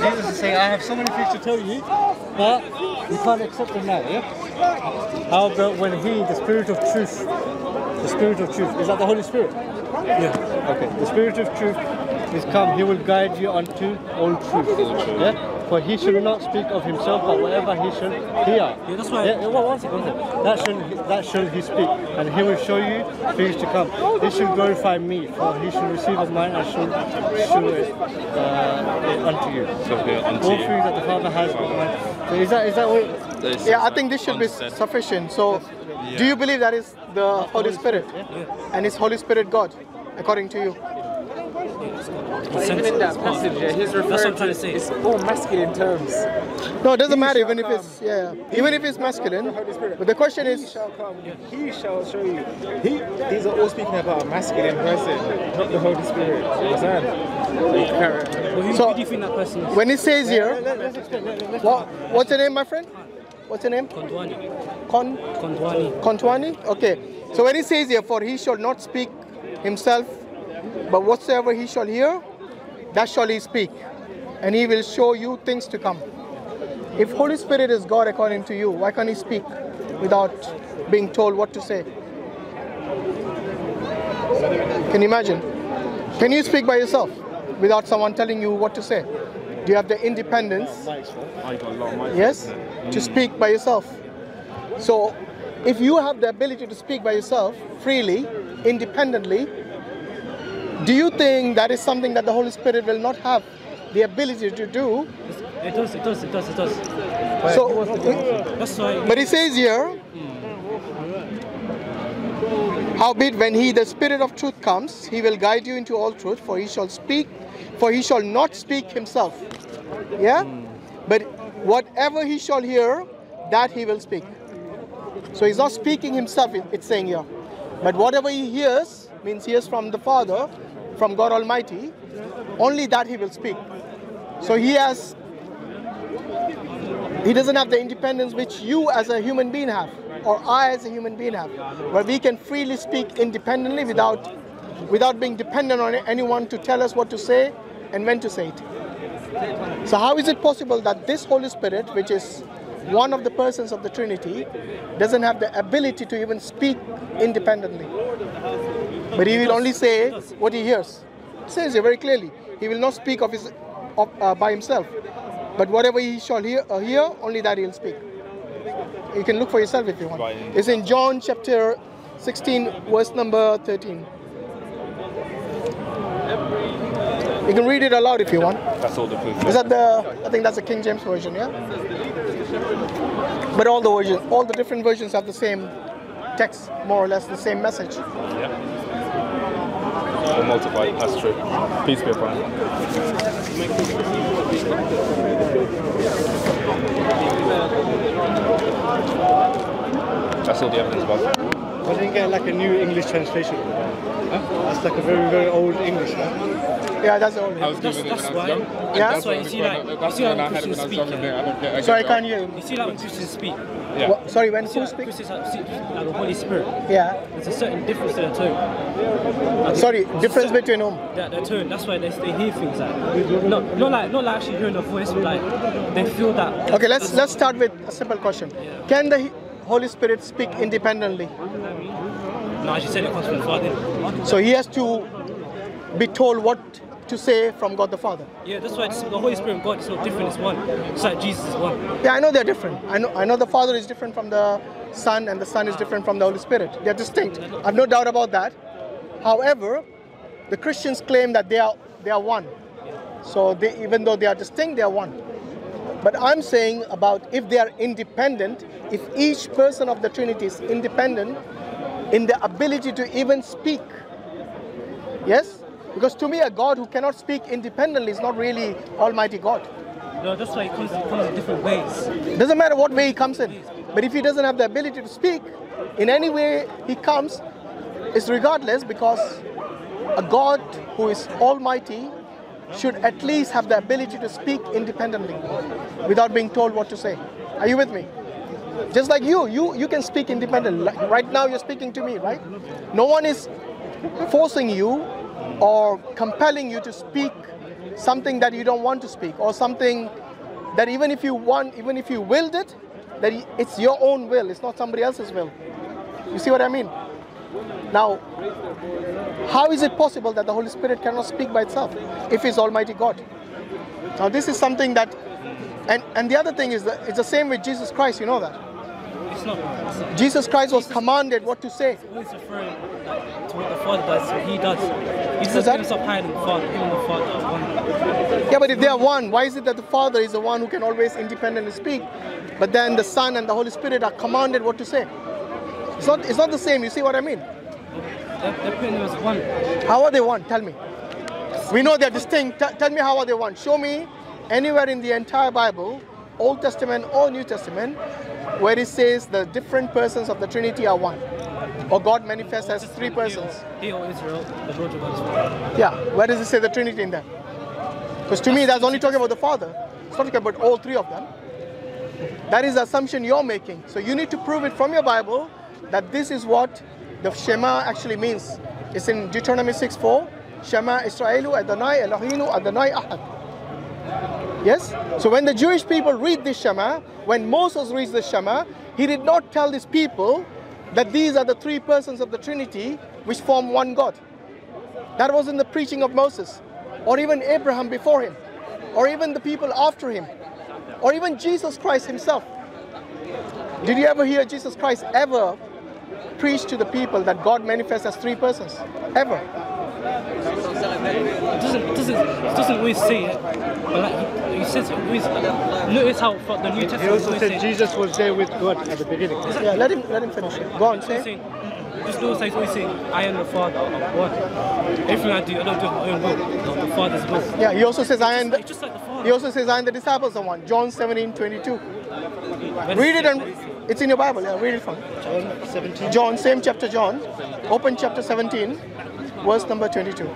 Jesus is saying, I have so many things to tell you, but you can't accept them now, yeah? How about when He, the Spirit of truth, the Spirit of truth, is that the Holy Spirit? Yeah. Okay. The Spirit of truth is come. He will guide you unto all truth. Yeah. For he should not speak of himself, but whatever he shall hear. Yeah, that's why- Yeah, one, one second, one second. That shall that shall he speak, and he will show you things to come. He should glorify me, for he should receive of mine and should show it uh, unto you. So be it unto All you. things that the Father has. So is that is that what? This Yeah, I think this should be sufficient. So, do you believe that is the Holy Spirit? And is Holy Spirit God, according to you? Even in that passage, yeah, he's That's what referring I'm trying to say. It's all masculine terms. No, it doesn't He matter shall even if it's yeah, even if it's masculine. The Holy Spirit. But the question he is, shall come. He shall show you. He. These are all speaking about a masculine person, not the Holy Spirit. You understand? So you carry on. Well, who, So- who do you think that person is? when it says here, what, what's your name, my friend? What's your name? Kondwani. Con Kondwani. Kontwani? Okay. So when it says here, for he shall not speak himself, but whatsoever he shall hear, that shall he speak, and he will show you things to come. If Holy Spirit is God according to you, why can't he speak without being told what to say? Can you imagine? Can you speak by yourself without someone telling you what to say? Do you have the independence? Yes, to speak by yourself. So, if you have the ability to speak by yourself freely, independently, do you think that is something that the Holy Spirit will not have the ability to do? It does, it does, it does, it does. So, That's why. but it says here, howbeit when he, the Spirit of truth, comes, he will guide you into all truth, for he shall speak, for he shall not speak himself. Yeah? But whatever he shall hear, that he will speak. So he's not speaking himself, it's saying here. But whatever he hears, means he hears from the Father, from God Almighty, only that he will speak. So he has he doesn't have the independence which you as a human being have, or I as a human being have, where we can freely speak independently without without being dependent on anyone to tell us what to say and when to say it. So how is it possible that this Holy Spirit, which is one of the persons of the Trinity, doesn't have the ability to even speak independently? But he will only say what he hears. It says here very clearly, he will not speak of his of, uh, by himself, but whatever he shall hear, uh, hear, only that he'll speak. You can look for yourself if you want. It's in John chapter 16, verse number 13. You can read it aloud if you want. That's all the proof. Is that the? I think that's the King James version, yeah. But all the versions, all the different versions have the same text, more or less the same message. Yeah. Or multiply. That's true. Peace be upon you. That's all the evidence, bud. Why didn't get like a new English translation? That's like a very very old English. Huh? Yeah, that's the only. I was That's, given it that's when I was why. young. Yeah. That's why you see like, you see like when Christians speak. Yeah? Sorry, I can't hear you. You see like when Christians speak. Yeah. What, sorry, when You see who like speaks? Christians like, like the Holy Spirit. Yeah. There's a certain difference to their tone. Like, Sorry, there's difference certain- between whom? Their, their tone. That's why they, they hear things like not not like not like actually hearing the voice, but like they feel that. Okay, let's let's start with a simple question. Can the Holy Spirit speak independently? No, as you said, it comes from the Father. So he has to be told what to say from God the Father. Yeah, that's why it's, the Holy Spirit and God is not different. It's one. It's like Jesus is one. Yeah, I know they're different. I know I know the Father is different from the Son and the Son is different from the Holy Spirit. They're distinct. I've no doubt about that. However, the Christians claim that they are they are one. So they, even though they are distinct, they are one. But I'm saying about if they are independent, if each person of the Trinity is independent in the ability to even speak. Yes? Because to me, a God who cannot speak independently is not really Almighty God. No, that's why it comes, it comes in different ways. Doesn't matter what way he comes in. But if he doesn't have the ability to speak, in any way he comes, it's regardless because a God who is almighty should at least have the ability to speak independently without being told what to say. Are you with me? Just like you, you you can speak independently. Like right now, you're speaking to me, right? No one is forcing you or compelling you to speak something that you don't want to speak or something that even if you want, even if you willed it, that it's your own will. It's not somebody else's will. You see what I mean? Now, how is it possible that the Holy Spirit cannot speak by itself if He's Almighty God? Now, this is something that, and, and the other thing is that it's the same with Jesus Christ, you know that. Not. Jesus Christ was commanded what to say. always referring to what the Father does, He does. What's that? higher than the Father. Him and the Father are one. Yeah, but if they are one, why is it that the Father is the one who can always independently speak, but then the Son and the Holy Spirit are commanded what to say? It's not, it's not the same, you see what I mean? They're, they're as one. How are they one? Tell me. We know they're distinct. T- tell me how are they one? Show me anywhere in the entire Bible, Old Testament or New Testament, where it says the different persons of the Trinity are one. Or God manifests as three persons. O Israel, the Lord your God. Yeah, where does it say the Trinity in there? Because to me, that's only talking about the Father. It's not talking about all three of them. That is the assumption you're making. So you need to prove it from your Bible that this is what the Shema actually means. It's in Deuteronomy 6 4. Shema Israelu Adonai Eloheinu Adonai Ahad. Yes? So when the Jewish people read this Shema, when Moses reads the Shema, he did not tell these people that these are the three persons of the Trinity which form one God. That was in the preaching of Moses, or even Abraham before him, or even the people after him, or even Jesus Christ himself. Did you ever hear Jesus Christ ever preach to the people that God manifests as three persons? Ever? It doesn't, doesn't, doesn't always say it, but like he, he says it always. Notice how for the New Testament He also always said say- Jesus was there with God at the beginning. Yeah, let him let him finish. Go on, say. saying, just always say, always say, I am the Father of one. Everything I do, I don't do my own will. The Father's will. Yeah, he also says I am It's the, just like the Father. he also says I am the disciples of one. John 17, 22. When Read it and it's in your Bible. Yeah, read it from John 17. John, same chapter John. Open chapter 17, verse number 22. You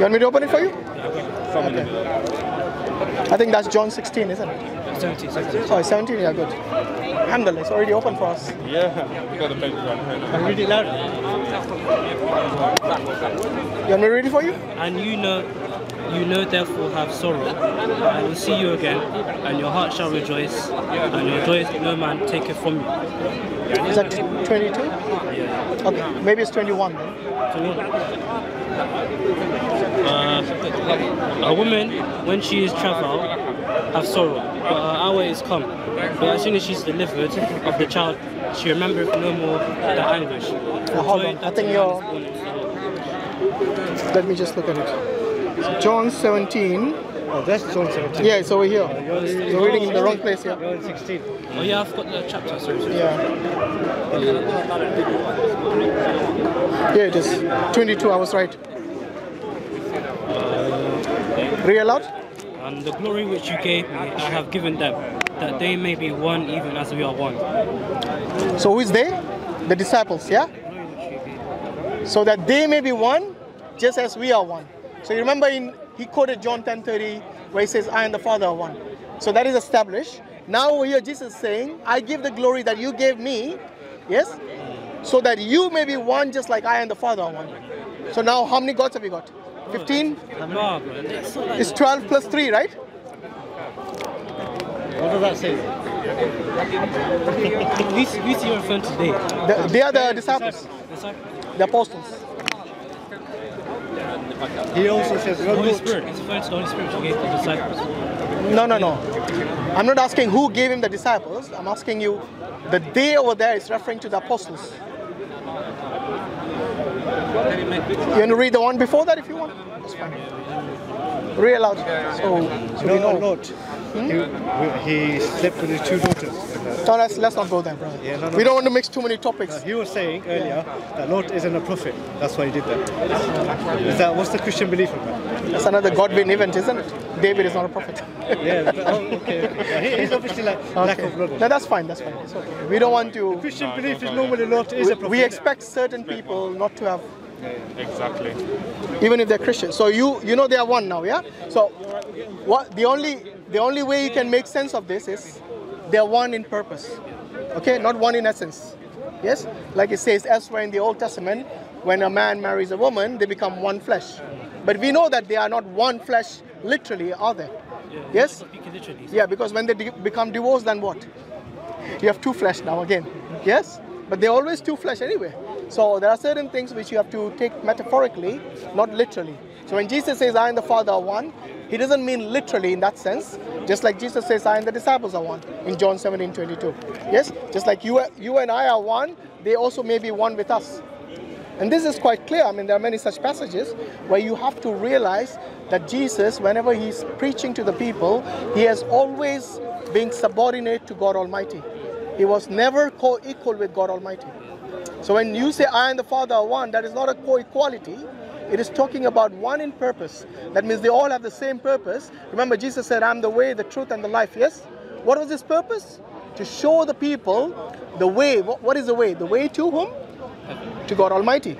want me to open it for you? Okay. I think that's John 16, isn't it? 17, 17. Oh, 17, yeah, good. Alhamdulillah, it's already open for us. Yeah, we got the page one here. Can you read it louder? You want me to read it for you? And you know, you know therefore have sorrow. I will see you again, and your heart shall rejoice, and your joy no man taketh from you. Is that 22? Okay, maybe it's 21 then. Uh, a woman, when she is travail, have sorrow, but her hour is come. But as soon as she is delivered of the child, she remembereth no more the anguish. For hold on, I think you're- is born into the world. Let me just look at it. John 17. Oh, that's John 17. Yeah, it's over here. You're, You're reading in the wrong place here. You're in 16. Oh yeah, I've got the chapter. Sorry. sorry. Yeah. Here it is. 22, I was right. Read aloud. And the glory which you gave me, I have given them, that they may be one, even as we are one. So who is they? The disciples, yeah? So that they may be one, just as we are one. So you remember in he quoted John 10:30, where he says, I and the Father are one. So that is established. Now over here Jesus is saying, I give the glory that you gave me, yes? So that you may be one just like I and the Father are one. So now how many gods have you got? 15? It's not like It's 12 plus 3, right? What does that say? Who's, who's you referring to today? The- they are the disciples, the apostles. He also says, The Holy. Spirit. He's referring to the Holy Spirit who gave the disciples. No, no, no. I'm not asking who gave him the disciples. I'm asking you, the they over there is referring to the apostles. You want to read the one before that if you want? That's fine. Read aloud. So, so we No, know. Lord. Hmm? He, he slept with his two daughters. No, let's, let's not go there, brother. Yeah, no, no. We don't want to mix too many topics. He was saying earlier that Lot isn't a prophet. That's why he did that. Is that what's the Christian belief of that? That's another Godwin event, isn't it? David is not a prophet. Yeah. but- oh, okay. okay. He- he's obviously like lack of knowledge. No, that's fine. That's fine. Okay. We don't want to. Christian belief is normally Lot is a prophet. We expect certain people not to have Exactly. even if they're Christian. So you you know they are one now, yeah. So what the only the only way you can make sense of this is they're one in purpose. Okay, not one in essence. Yes, like it says elsewhere in the Old Testament, when a man marries a woman, they become one flesh. But we know that they are not one flesh literally, are they? Yes? Literally. Yeah, because when they di- become divorced, then what? You have two flesh now again. Yes? But they're always two flesh anyway. So there are certain things which you have to take metaphorically, not literally. So when Jesus says, I and the Father are one, he doesn't mean literally in that sense. Just like Jesus says, I and the disciples are one in John 17 22. Yes? Just like you, you and I are one, they also may be one with us. And this is quite clear. I mean, there are many such passages where you have to realize that Jesus, whenever he's preaching to the people, he has always been subordinate to God Almighty. He was never co equal with God Almighty. So when you say I and the Father are one, that is not a co equality. It is talking about one in purpose. That means they all have the same purpose. Remember, Jesus said, I'm the way, the truth, and the life. Yes? What was his purpose? To show the people the way. What, is the way? The way to whom? to God Almighty.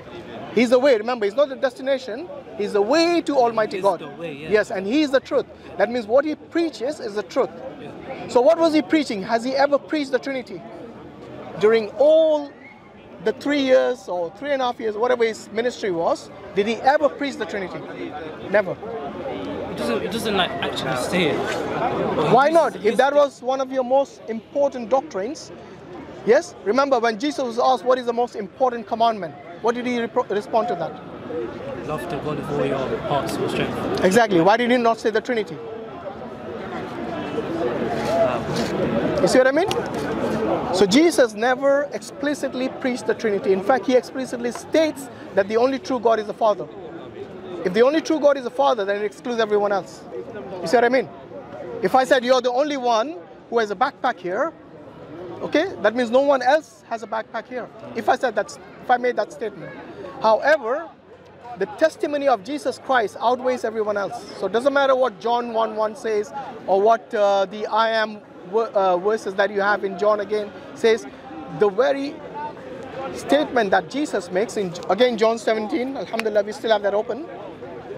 He's the way. Remember, He's not the destination. He's the way to Almighty He's God. the way, yeah. Yes, and He is the truth. That means what He preaches is the truth. So, what was He preaching? Has He ever preached the Trinity? During all the three years or three and a half years, whatever His ministry was, did He ever preach the Trinity? Never. It doesn't, it doesn't like actually say it. Why not? If that was one of your most important doctrines, yes? Remember when Jesus was asked, What is the most important commandment? What did he respond to that? Love to God with all your heart, soul, strength. Exactly. Why did he not say the Trinity? You see what I mean? So Jesus never explicitly preached the Trinity. In fact, he explicitly states that the only true God is the Father. If the only true God is the Father, then it excludes everyone else. You see what I mean? If I said you're the only one who has a backpack here, okay, that means no one else has a backpack here. If I said that, if I made that statement. However, the testimony of Jesus Christ outweighs everyone else. So it doesn't matter what John 1 1 says or what uh, the I am uh, verses that you have in John again says, the very statement that Jesus makes in again John 17, Alhamdulillah, we still have that open.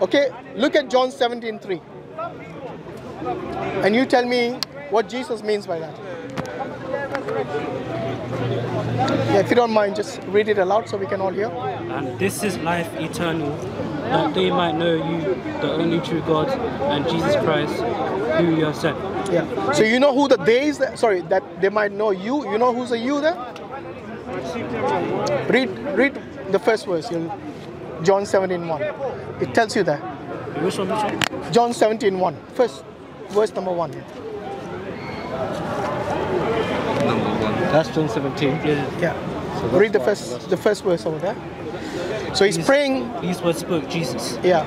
Okay, look at John 17 3. And you tell me what Jesus means by that. Yeah, if you don't mind, just read it aloud so we can all hear. And this is life eternal, that they might know you, the only true God, and Jesus Christ, who you have sent. Yeah. So you know who the they is? There? Sorry, that they might know you. You know who's a you there? Read, read the first verse. You'll, John 17, 1. It tells you that. Which one, which one? John 17, 1. First verse number one. That's John 17. Yeah. Yeah. Read the first, the first verse over there. So he's praying. These words spoke Jesus. Yeah.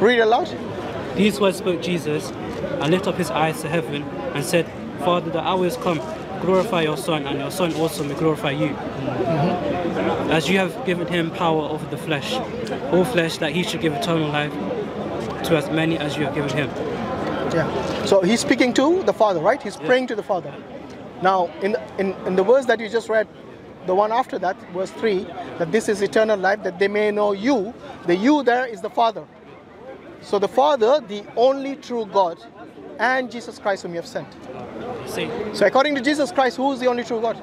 Read aloud. These words spoke Jesus, and lifted up his eyes to heaven, and said, Father, the hour is come. Glorify your Son, and your Son also may glorify you. Mm-hmm. As you have given him power over the flesh, all flesh, that he should give eternal life to as many as you have given him. Yeah. So he's speaking to the Father, right? He's praying to the Father. Now, in, in, in the verse that you just read, the one after that, verse 3, that this is eternal life, that they may know you. The you there is the Father. So the Father, the only true God, and Jesus Christ whom you have sent. Say, So according to Jesus Christ, who is the only true God?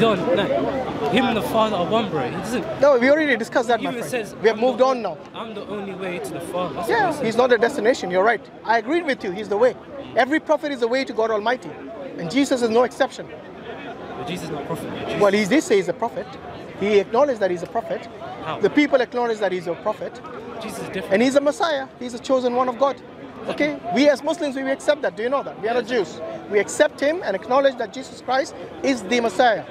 Yo, no, him and the Father are one, bro. No, we already discussed that, He my friend. says, we have "I'm moved on only- now. I'm the only way to the Father. That's Yeah, he he's not a destination. You're right. I agreed with you. He's the way. Every prophet is the way to God Almighty, and Jesus is no exception. But Jesus is not a prophet. Jesus- Well, he did say he's a prophet. He acknowledged that he's a prophet. How? The people acknowledge that he's a prophet, Jesus is different. and he's a Messiah. He's a chosen one of God. Okay, we as Muslims we accept that. Do you know that? We are not Jews. We accept him and acknowledge that Jesus Christ is the Messiah.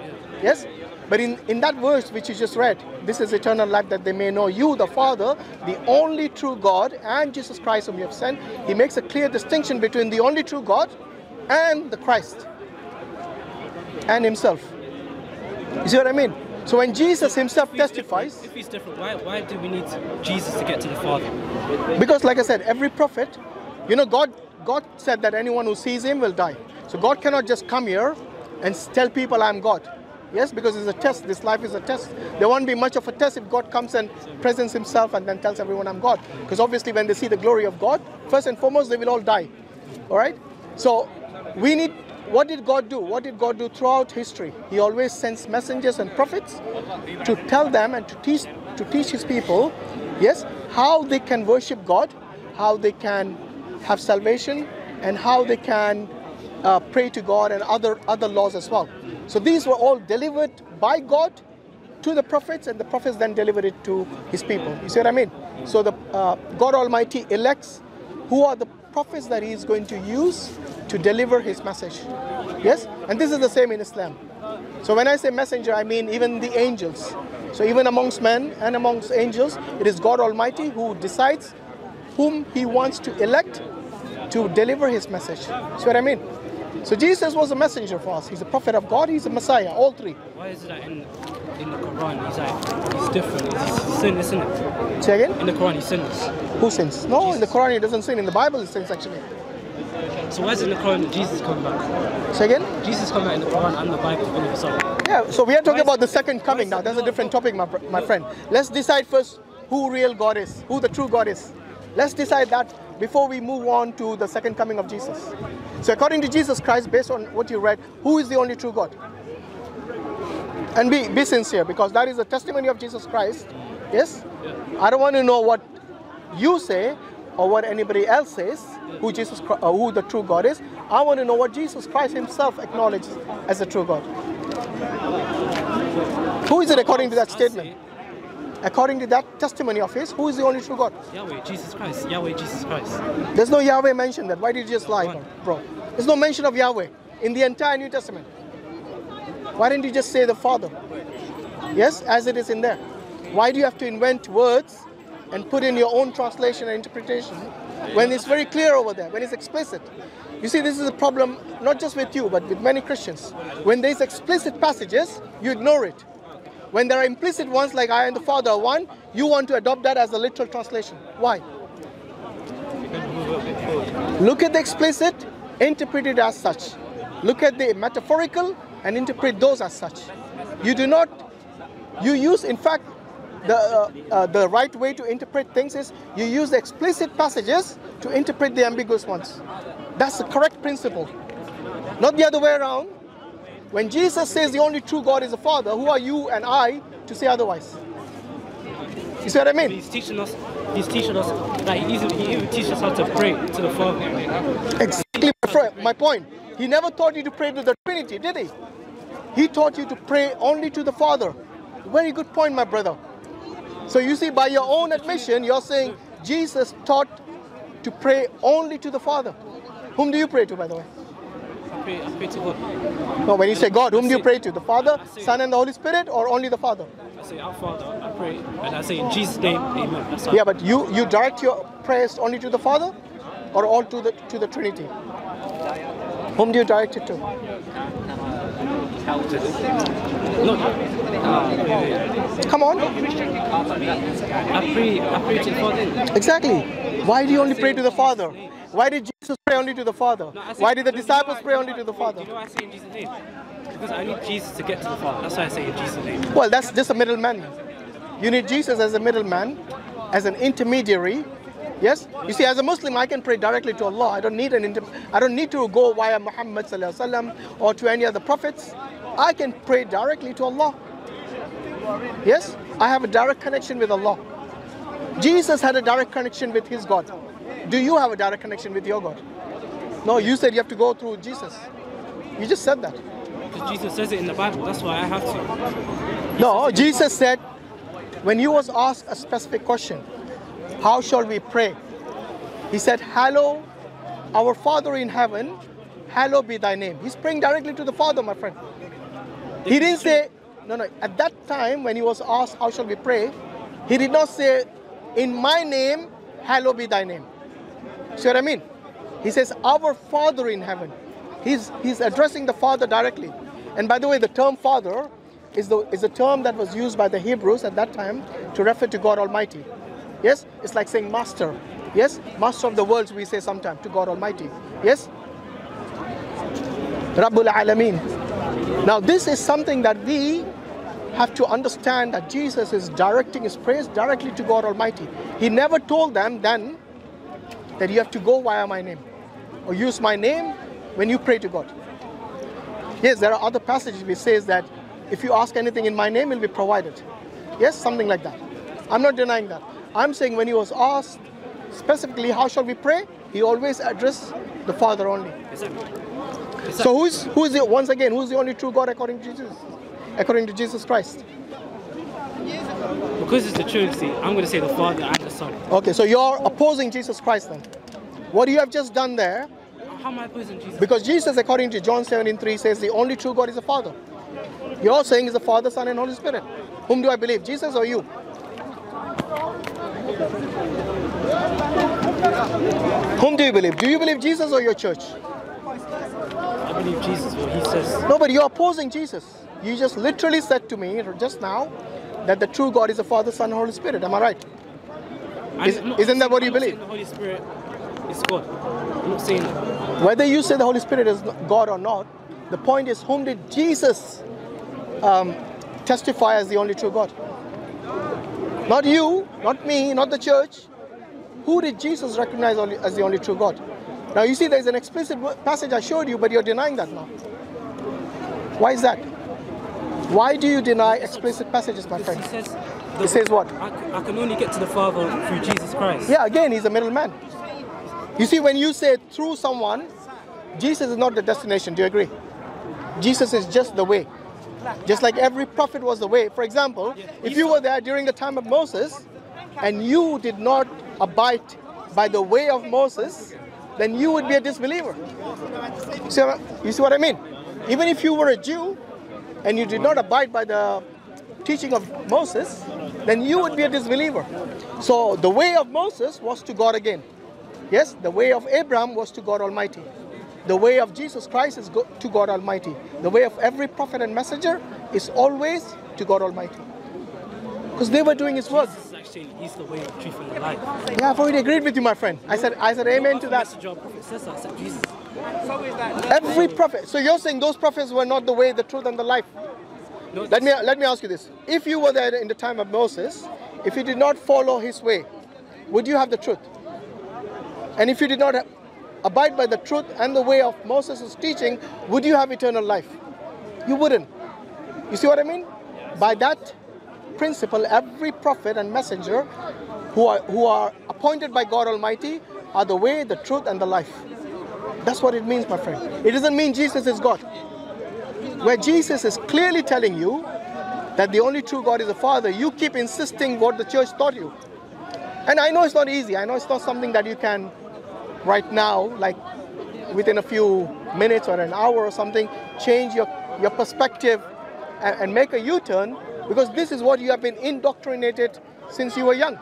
Yes. But in, in that verse which you just read, this is eternal life that they may know you, the Father, the only true God, and Jesus Christ whom you have sent. He makes a clear distinction between the only true God and the Christ and himself. You see what I mean? So when Jesus himself If testifies, If he's different, why, why do we need Jesus to get to the Father? because like I said, every prophet, you know, God God said that anyone who sees him will die. So God cannot just come here and tell people I'm God. Yes, because it's a test. This life is a test. There won't be much of a test if God comes and presents himself and then tells everyone I'm God. Because obviously when they see the glory of God, first and foremost they will all die. All right? So we need what did God do? What did God do throughout history? He always sends messengers and prophets to tell them and to teach to teach his people, yes, how they can worship God, how they can have salvation, and how they can uh, pray to God and other other laws as well. So these were all delivered by God to the prophets, and the prophets then delivered it to his people. You see what I mean? So the uh, God Almighty elects who are the prophets that he is going to use to deliver his message. Yes? And this is the same in Islam. So when I say messenger, I mean even the angels. So even amongst men and amongst angels, it is God Almighty who decides whom he wants to elect to deliver his message. See what I mean? So Jesus was a messenger for us. He's a prophet of God. He's a Messiah. All three. Why is that in, in the Quran he's like he's different? He's sinless, isn't it? Say again? In the Quran he's sinless. Who sins? No, in the Quran he doesn't sin. In the Bible he sins actually. So why is it in the Quran Jesus come back? Say again? Jesus come back in the Quran and the Bible all of a sudden. Yeah, so we are talking about the second coming now. That's a different topic, my, my friend. Let's decide first who real God is, who the true God is. Let's decide that before we move on to the second coming of Jesus. So, according to Jesus Christ, based on what you read, who is the only true God? And be, be sincere because that is the testimony of Jesus Christ. Yes? I don't want to know what you say or what anybody else says, who Jesus, uh, who the true God is. I want to know what Jesus Christ Himself acknowledges as the true God. Who is it according to that statement? According to that testimony of his, who is the only true God? Yahweh, Jesus Christ. Yahweh, Jesus Christ. There's no Yahweh mentioned that. Why did you just lie, bro? There's no mention of Yahweh in the entire New Testament. Why didn't you just say the Father? Yes, as it is in there. Why do you have to invent words and put in your own translation and interpretation when it's very clear over there, when it's explicit? You see, this is a problem not just with you, but with many Christians. When there's explicit passages, you ignore it. When there are implicit ones like I and the Father are one, you want to adopt that as a literal translation. Why? Look at the explicit, interpret it as such. Look at the metaphorical and interpret those as such. You do not, you use, in fact, the, uh, uh, the right way to interpret things is you use the explicit passages to interpret the ambiguous ones. That's the correct principle. Not the other way around. When Jesus says the only true God is the Father, who are you and I to say otherwise? You see what I mean? He's teaching us. He's teaching us. Like he even, he even teaches us how to pray to the Father. Exactly my, my point. He never taught you to pray to the Trinity, did he? He taught you to pray only to the Father. Very good point, my brother. So you see, by your own admission, you're saying Jesus taught to pray only to the Father. Whom do you pray to, by the way? I pray, I pray to God. No, when you say God, whom do you pray to? The Father, Son, and the Holy Spirit, or only the Father? I say, Our Father, I pray, and I say in Jesus' name, Amen. Yeah, but you you direct your prayers only to the Father, or all to the to the Trinity? Whom do you direct it to? No, wait, wait. Come on. I pray, to the Father. Exactly. Why do you only pray to the Father? Why did Jesus pray only to the Father? No, I say- Why did the no, you know disciples pray only to the Father? You know I say in Jesus' name? Because I need Jesus to get to the Father. That's why I say in Jesus' name. Well, that's just a middleman. You need Jesus as a middleman, as an intermediary. Yes. You see, as a Muslim, I can pray directly to Allah. I don't need an inter- I don't need to go via Muhammad sallallahu alaihi wasallam or to any other prophets. I can pray directly to Allah. Yes, I have a direct connection with Allah. Jesus had a direct connection with his God. Do you have a direct connection with your God? No, you said you have to go through Jesus. You just said that. Because Jesus says it in the Bible. That's why I have to. No, Jesus said, when he was asked a specific question, how shall we pray? He said, Hallow our Father in heaven, hallowed be thy name. He's praying directly to the Father, my friend. He didn't say, no, no, at that time when he was asked, how shall we pray? He did not say, in my name, hallowed be thy name. See what I mean? He says, our Father in heaven. He's, he's addressing the Father directly. And by the way, the term Father is, the, is a term that was used by the Hebrews at that time to refer to God Almighty. Yes? It's like saying Master. Yes? Master of the worlds, we say sometimes to God Almighty. Yes? Rabbul Alameen. Now, this is something that we have to understand that Jesus is directing his praise directly to God Almighty. He never told them then that you have to go via my name or use my name when you pray to God. Yes, there are other passages which says that if you ask anything in my name, it will be provided. Yes, something like that. I'm not denying that. I'm saying when he was asked specifically how shall we pray, he always addressed the Father only. Exactly. So who's who's the once again who's the only true God according to Jesus? According to Jesus Christ. Because it's the Trinity, I'm going to say the Father and the Son. Okay, so you're opposing Jesus Christ then. What do you have just done there, How am I opposing Jesus? because Jesus, according to John 17:3, says the only true God is the Father. You're saying is the Father, Son, and Holy Spirit. Whom do I believe? Jesus or you? Whom do you believe? Do you believe Jesus or your church? I believe Jesus, what he says. No, but you're opposing Jesus. You just literally said to me just now that the true God is the Father, Son, and Holy Spirit. Am I right? Is- not- isn't that what you believe? The Holy Spirit is God. I'm not saying that. Whether you say the Holy Spirit is God or not, the point is whom did Jesus um, testify as the only true God? Not you, not me, not the church. Who did Jesus recognize as the only true God? Now you see there's an explicit passage I showed you, but you're denying that now. Why is that? Why do you deny explicit passages, my friend? he says, He says what? I can only get to the Father through Jesus Christ. Yeah, again, he's a middleman. You see, when you say through someone, Jesus is not the destination. Do you agree? Jesus is just the way. Just like every prophet was the way. For example, if you were there during the time of Moses and you did not abide by the way of Moses, then you would be a disbeliever. So you see what I mean? Even if you were a Jew and you did not abide by the teaching of Moses, then you would be a disbeliever. So the way of Moses was to God again. Yes, the way of Abraham was to God Almighty. The way of Jesus Christ is go- to God Almighty. The way of every prophet and messenger is always to God Almighty. Because they were doing His work. Jesus actually He's the way, the truth, and life. Yeah, I've already agreed with you, my friend. I said, I said, amen to that. messenger or prophet says that, except Jesus. Every prophet. So you're saying those prophets were not the way, the truth, and the life. No, Let me let me ask you this: If you were there in the time of Moses, if you did not follow his way, would you have the truth? And if you did not abide by the truth and the way of Moses' teaching, would you have eternal life? You wouldn't. You see what I mean? By that principle, every prophet and messenger who are who are appointed by God Almighty are the way, the truth, and the life. That's what it means, my friend. It doesn't mean Jesus is God where Jesus is clearly telling you that the only true God is the Father, you keep insisting what the church taught you. And I know it's not easy. I know it's not something that you can right now, like within a few minutes or an hour or something, change your, your perspective and, and make a U-turn because this is what you have been indoctrinated since you were young.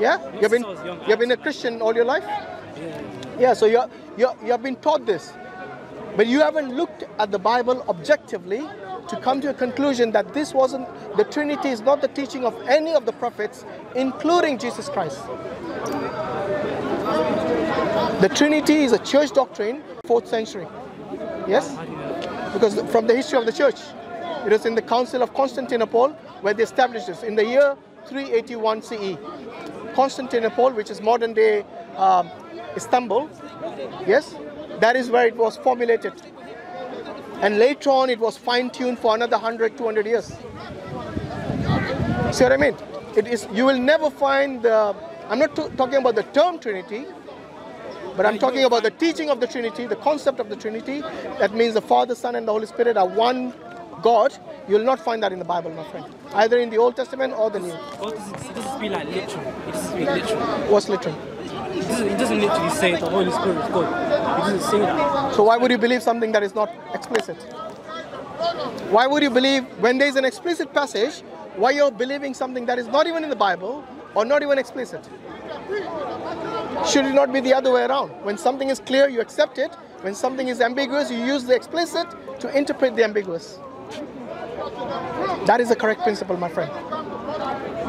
Yeah? You've been, since I was young, you've been a Christian all your life? Yeah. Yeah, so you're, you're, you have been taught this. But you haven't looked at the Bible objectively to come to a conclusion that this wasn't, the Trinity is not the teaching of any of the prophets, including Jesus Christ. The Trinity is a church doctrine, 4th century. Yes? Because from the history of the church, it was in the Council of Constantinople where they established this in the year 381 CE. Constantinople, which is modern day um, Istanbul, yes, that is where it was formulated. And later on, it was fine tuned for another 100, 200 years. See what I mean? It is. You will never find the. I'm not talking about the term Trinity, but I'm talking about the teaching of the Trinity, the concept of the Trinity. That means the Father, Son, and the Holy Spirit are one God. You'll not find that in the Bible, my friend. Either in the Old Testament or the New. God doesn't, it speak like literal. It doesn't speak literal. What's literal? It doesn't, it doesn't literally say the Holy Spirit is God. It doesn't say that. So why would you believe something that is not explicit? Why would you believe when there is an explicit passage? Why you're believing something that is not even in the Bible or not even explicit? Should it not be the other way around? When something is clear, you accept it. When something is ambiguous, you use the explicit to interpret the ambiguous. That is the correct principle, my friend.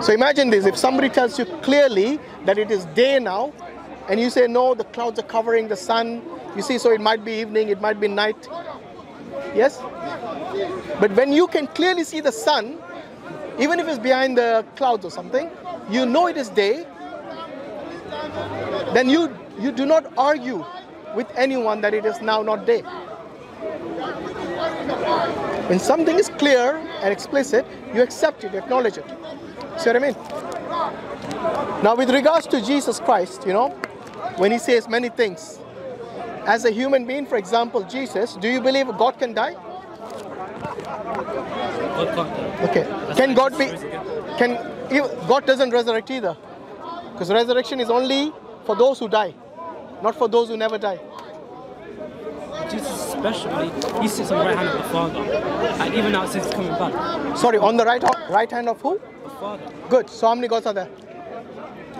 So imagine this if somebody tells you clearly that it is day now, and you say, no, the clouds are covering the sun, you see, so it might be evening, it might be night. Yes? But when you can clearly see the sun, even if it's behind the clouds or something, you know it is day, then you, you do not argue with anyone that it is now not day. When something is clear and explicit, you accept it, you acknowledge it. See what I mean? Now, with regards to Jesus Christ, you know, when he says many things, as a human being, for example, Jesus, do you believe God can die? God can't die. Okay. Can God be? Jesus rose again. Can God doesn't resurrect either? Because resurrection is only for those who die, not for those who never die. Jesus especially, he sits on the right hand of the Father. And even now he's coming back. Sorry, on the right right hand of who? The Father. Good. So how many gods are there?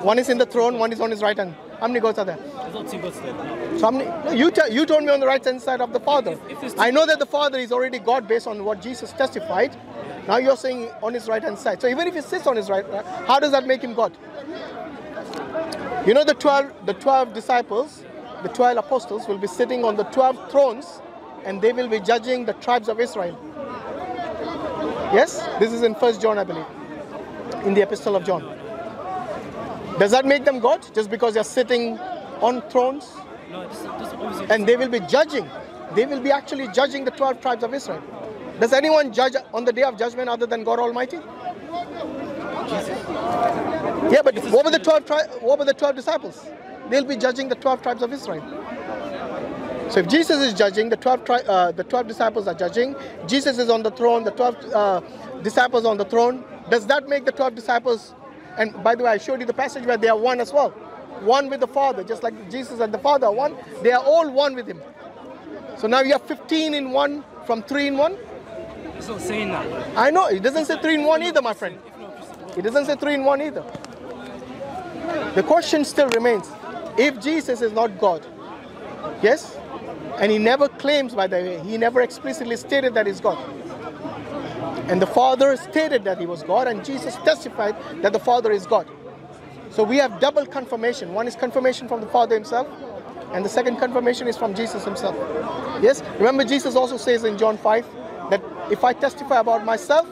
One is in the throne, one is on his right hand. How many gods are there? There's not two gods there. So how many, no, you, you told me on the right hand side of the Father. If- if I know that the Father is already God based on what Jesus testified. Now you're saying on his right hand side. So even if he sits on his right, uh, how does that make him God? You know the 12, the 12 disciples, the 12 apostles will be sitting on the 12 thrones and they will be judging the tribes of Israel. Yes? This is in First John, I believe, in the Epistle of John. Does that make them God just because they're sitting on thrones? No, this, this obviously. and they will be judging. They will be actually judging the 12 tribes of Israel. Does anyone judge on the day of judgment other than God Almighty? Yeah, but what were the 12 tri- what were the 12 disciples? They'll be judging the 12 tribes of Israel. So if Jesus is judging, the 12 tri- uh, the 12 disciples are judging. Jesus is on the throne, the 12 uh, disciples on the throne. Does that make the 12 disciples and by the way, I showed you the passage where they are one as well. One with the Father, just like Jesus and the Father are one. They are all one with him. So now you have 15 in one from 3 in 1. It's not saying that. I know, it doesn't say 3 in 1 either, my friend. It doesn't say 3 in 1 either. The question still remains if Jesus is not God, yes, and he never claims, by the way, he never explicitly stated that he's God. And the Father stated that he was God, and Jesus testified that the Father is God. So we have double confirmation. One is confirmation from the Father himself, and the second confirmation is from Jesus himself. Yes? Remember, Jesus also says in John 5 that if I testify about myself,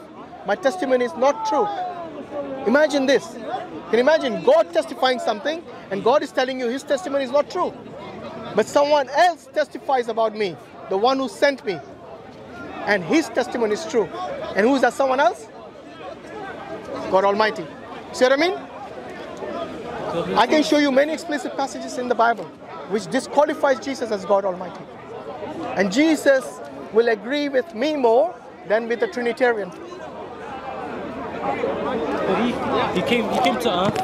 my testimony is not true. Imagine this. Can you imagine God testifying something, and God is telling you his testimony is not true? But someone else testifies about me, the one who sent me, and his testimony is true. And who is that someone else? God Almighty. See what I mean? I can show you many explicit passages in the Bible which disqualifies Jesus as God Almighty. And Jesus will agree with me more than with the Trinitarian. But he, he came he came to earth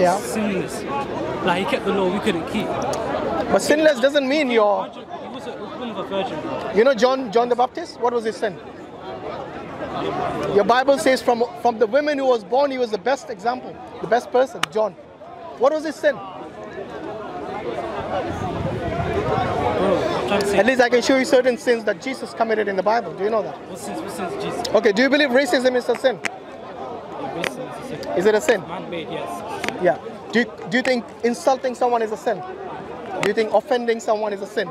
Yeah. sinless. Like he kept the law we couldn't keep. But sinless doesn't mean you're He was a, a virgin. you know John John the Baptist? What was his sin? Your Bible says from from the women who was born, he was the best example, the best person, John. What was his sin? Bro, I'm trying to say. At least I can show you certain sins that Jesus committed in the Bible. Do you know that? What sins, what sins Jesus? Okay, do you believe racism is a sin? Is a sin? Is it a sin? Man made, yes. Yeah. Do you, do you think insulting someone is a sin? Do you think offending someone is a sin?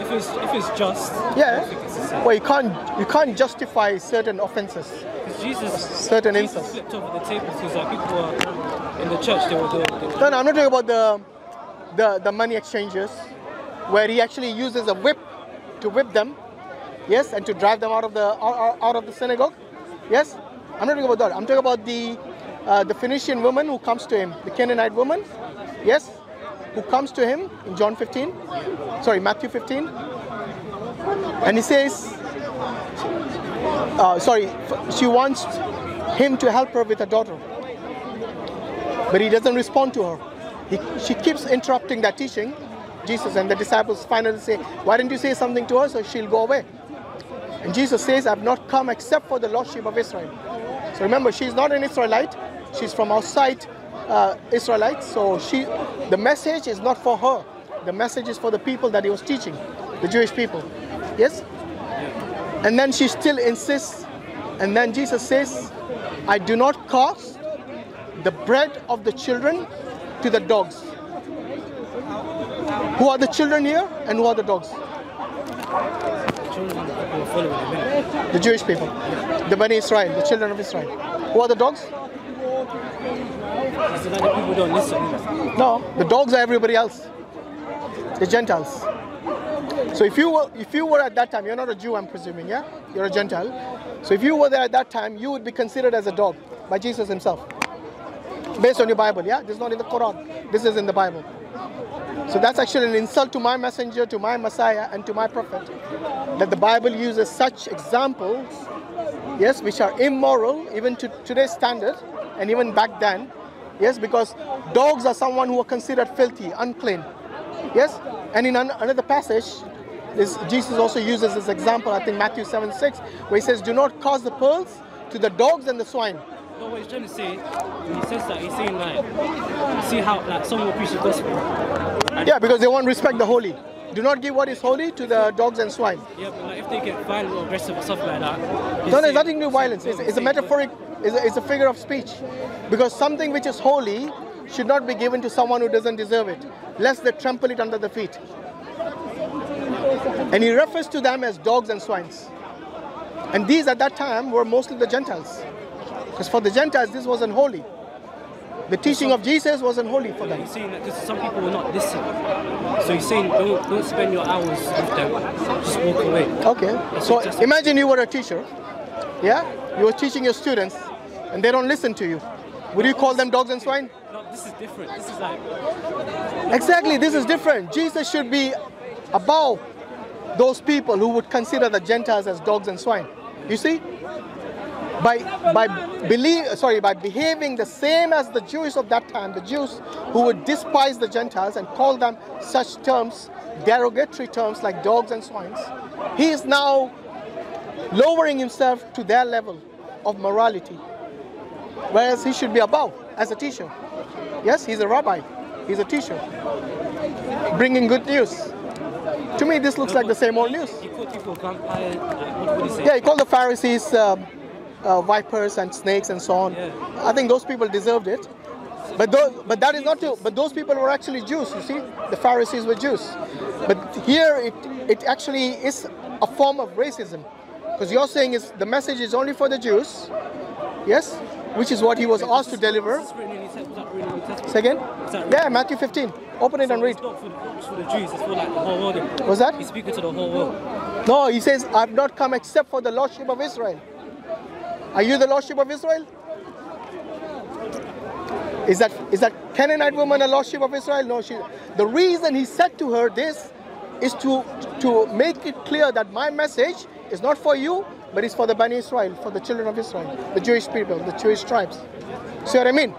If it's if it's just, Yeah. It's a sin. Well, you can't you can't justify certain offenses. Because Jesus, Certain Jesus insults. flipped over the tables because like, people were in the church. They were, they were, they were No, no, I'm not talking about the the, the money exchanges, where he actually uses a whip to whip them, yes, and to drive them out of the out, out of the synagogue. Yes, I'm not talking about that. I'm talking about the uh, the Phoenician woman who comes to him, the Canaanite woman, yes, who comes to him in John 15, sorry, Matthew 15, and he says, uh, sorry, she wants him to help her with her daughter but he doesn't respond to her. He, she keeps interrupting that teaching, Jesus, and the disciples finally say, Why didn't you say something to her so she'll go away? And Jesus says, I've not come except for the lost sheep of Israel. So remember, she's not an Israelite, she's from outside uh, Israelite, so she, the message is not for her. The message is for the people that he was teaching, the Jewish people. Yes? And then she still insists, and then Jesus says, I do not cast the bread of the children to the dogs. Who are the children here and who are the dogs? children that people were following him. innit? The Jewish people, the Bani Israel, the children of Israel. Who are the dogs? No, the dogs are everybody else. The Gentiles. So if you were if you were at that time, you're not a Jew, I'm presuming, yeah? You're a Gentile. So if you were there at that time, you would be considered as a dog by Jesus himself. Based on your Bible, yeah? This is not in the Quran. This is in the Bible. So that's actually an insult to my messenger, to my Messiah, and to my prophet. That the Bible uses such examples, yes, which are immoral, even to today's standard, and even back then. Yes, because dogs are someone who are considered filthy, unclean. Yes, and in an- another passage, this, Jesus also uses this example, I think Matthew 7 6, where he says, Do not cause the pearls to the dogs and the swine. No, what he's trying to say, he says that, he's saying like, see how like someone will preach the gospel. And, Yeah, because they won't respect the holy. Do not give what is holy to the dogs and swine. Yeah, but like if they get violent or aggressive or stuff like that. No, there's nothing to do violence. It's, it's a metaphoric, it's a, it's a figure of speech. Because something which is holy should not be given to someone who doesn't deserve it, lest they trample it under the feet. And he refers to them as dogs and swines. And these at that time were mostly the Gentiles. Because for the Gentiles, this wasn't holy. The teaching of Jesus wasn't holy for them. He's saying that because some people will not listen. So he's saying don't don't spend your hours with them. Just walk away. Okay. So imagine you were a teacher. Yeah? You were teaching your students and they don't listen to you. Would you call them dogs and swine? No, this is different. This is like Exactly, this is different. Jesus should be above those people who would consider the Gentiles as dogs and swine. You see? By by believe sorry, by behaving the same as the Jews of that time, the Jews who would despise the Gentiles and call them such terms, derogatory terms like dogs and swines, he is now lowering himself to their level of morality. Whereas he should be above as a teacher. Yes, he's a rabbi, he's a teacher bringing good news. To me, this looks like the same old news. he called people vampire. Like, what would he say? Yeah, he called the Pharisees um, uh, vipers and snakes and so on. Yeah. I think those people deserved it. But those, but that is not true. But those people were actually Jews. You see, the Pharisees were Jews. But here, it it actually is a form of racism, because you're saying is the message is only for the Jews. Yes, which is what he was asked to deliver. Is this written in New Testament? Was that written in New Testament? Second, yeah, Matthew 15. Open it and read. It's not for, not just for the Jews. It's for like the whole world. What's that? He's speaking to the whole world. No, he says, I've not come except for the lost sheep of Israel. Are you the lost sheep of Israel? Is that is that Canaanite woman a lost sheep of Israel? No, she the reason he said to her this is to to make it clear that my message is not for you, but it's for the Bani Israel, for the children of Israel, the Jewish people, the Jewish tribes. See what I mean?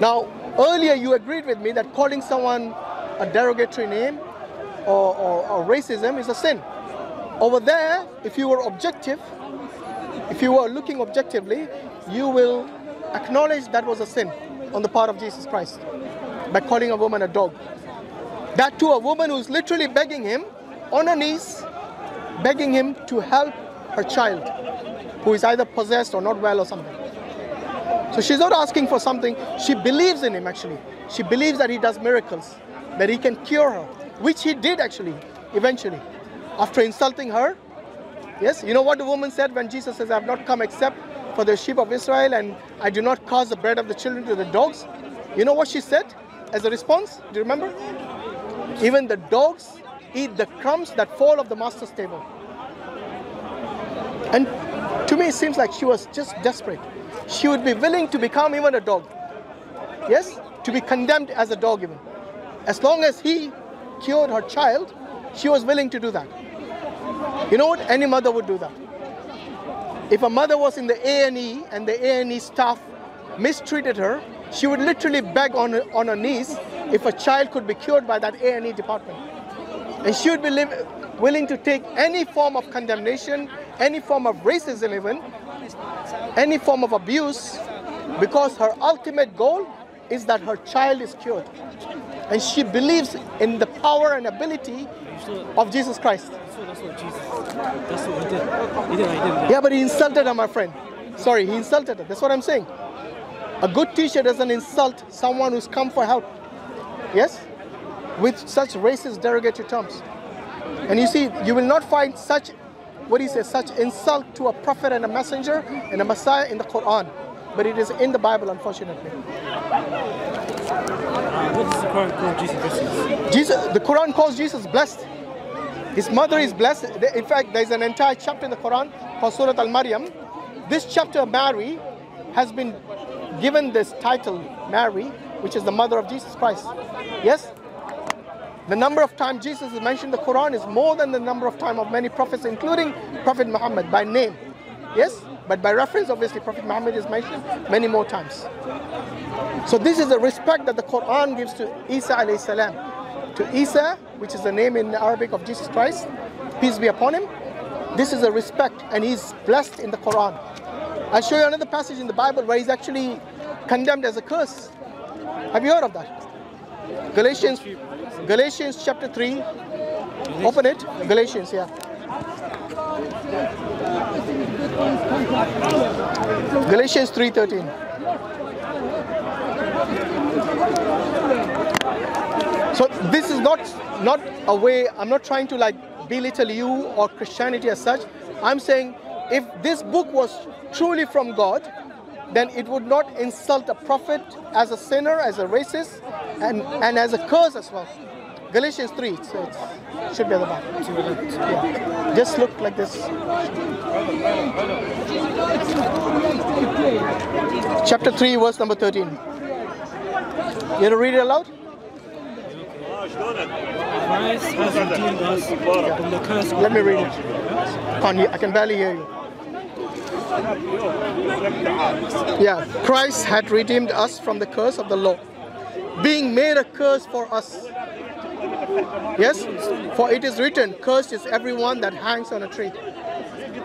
Now, earlier you agreed with me that calling someone a derogatory name or, or, or racism is a sin. Over there, if you were objective, if you were looking objectively, you will acknowledge that was a sin on the part of Jesus Christ by calling a woman a dog. That to a woman who's literally begging him on her knees, begging him to help her child who is either possessed or not well or something. So she's not asking for something, she believes in him actually. She believes that he does miracles, that he can cure her, which he did actually, eventually. After insulting her, yes, you know what the woman said when Jesus says, I have not come except for the sheep of Israel and I do not cause the bread of the children to the dogs? You know what she said as a response? Do you remember? Even the dogs eat the crumbs that fall off the master's table. And to me, it seems like she was just desperate. She would be willing to become even a dog. Yes? To be condemned as a dog, even. As long as he cured her child, she was willing to do that. You know what? Any mother would do that. If a mother was in the A&E and the A&E staff mistreated her, she would literally beg on her, on her knees if a child could be cured by that A&E department. And she would be willing to take any form of condemnation, any form of racism even, any form of abuse, because her ultimate goal is that her child is cured. And she believes in the power and ability of Jesus Christ. So that's what Jesus. That's what he did. He did. He did. Yeah, but he insulted her, my friend. Sorry, he insulted her. That's what I'm saying. A good teacher doesn't insult someone who's come for help. Yes? With such racist, derogatory terms. And you see, you will not find such, what do you say, such insult to a prophet and a messenger and a Messiah in the Quran. But it is in the Bible, unfortunately. Uh, what does the Quran call Jesus? Jesus, the Quran calls Jesus blessed. His mother is blessed. In fact, there's an entire chapter in the Quran called Surah Al-Maryam. This chapter, Mary, has been given this title, Mary, which is the mother of Jesus Christ. Yes? The number of times Jesus is mentioned in the Quran is more than the number of times of many prophets, including Prophet Muhammad by name. Yes? But by reference, obviously, Prophet Muhammad is mentioned many more times. So this is the respect that the Quran gives to Isa alayhi salam. To Isa, which is the name in Arabic of Jesus Christ, peace be upon him. This is a respect and he's blessed in the Quran. I'll show you another passage in the Bible where he's actually condemned as a curse. Have you heard of that? Galatians Galatians chapter 3. Open it. Galatians, yeah. Galatians 3:13. So this is not not a way. I'm not trying to like belittle you or Christianity as such. I'm saying if this book was truly from God, then it would not insult a prophet as a sinner, as a racist, and, and as a curse as well. Galatians 3, so it should be at the back. Yeah. Just look like this. Chapter 3, verse number 13. You want to read it aloud? Christ has redeemed us from the curse Let me read it. Can't you- I can barely hear you. Yeah, Christ had redeemed us from the curse of the law, being made a curse for us. Yes, for it is written, Cursed is everyone that hangs on a tree.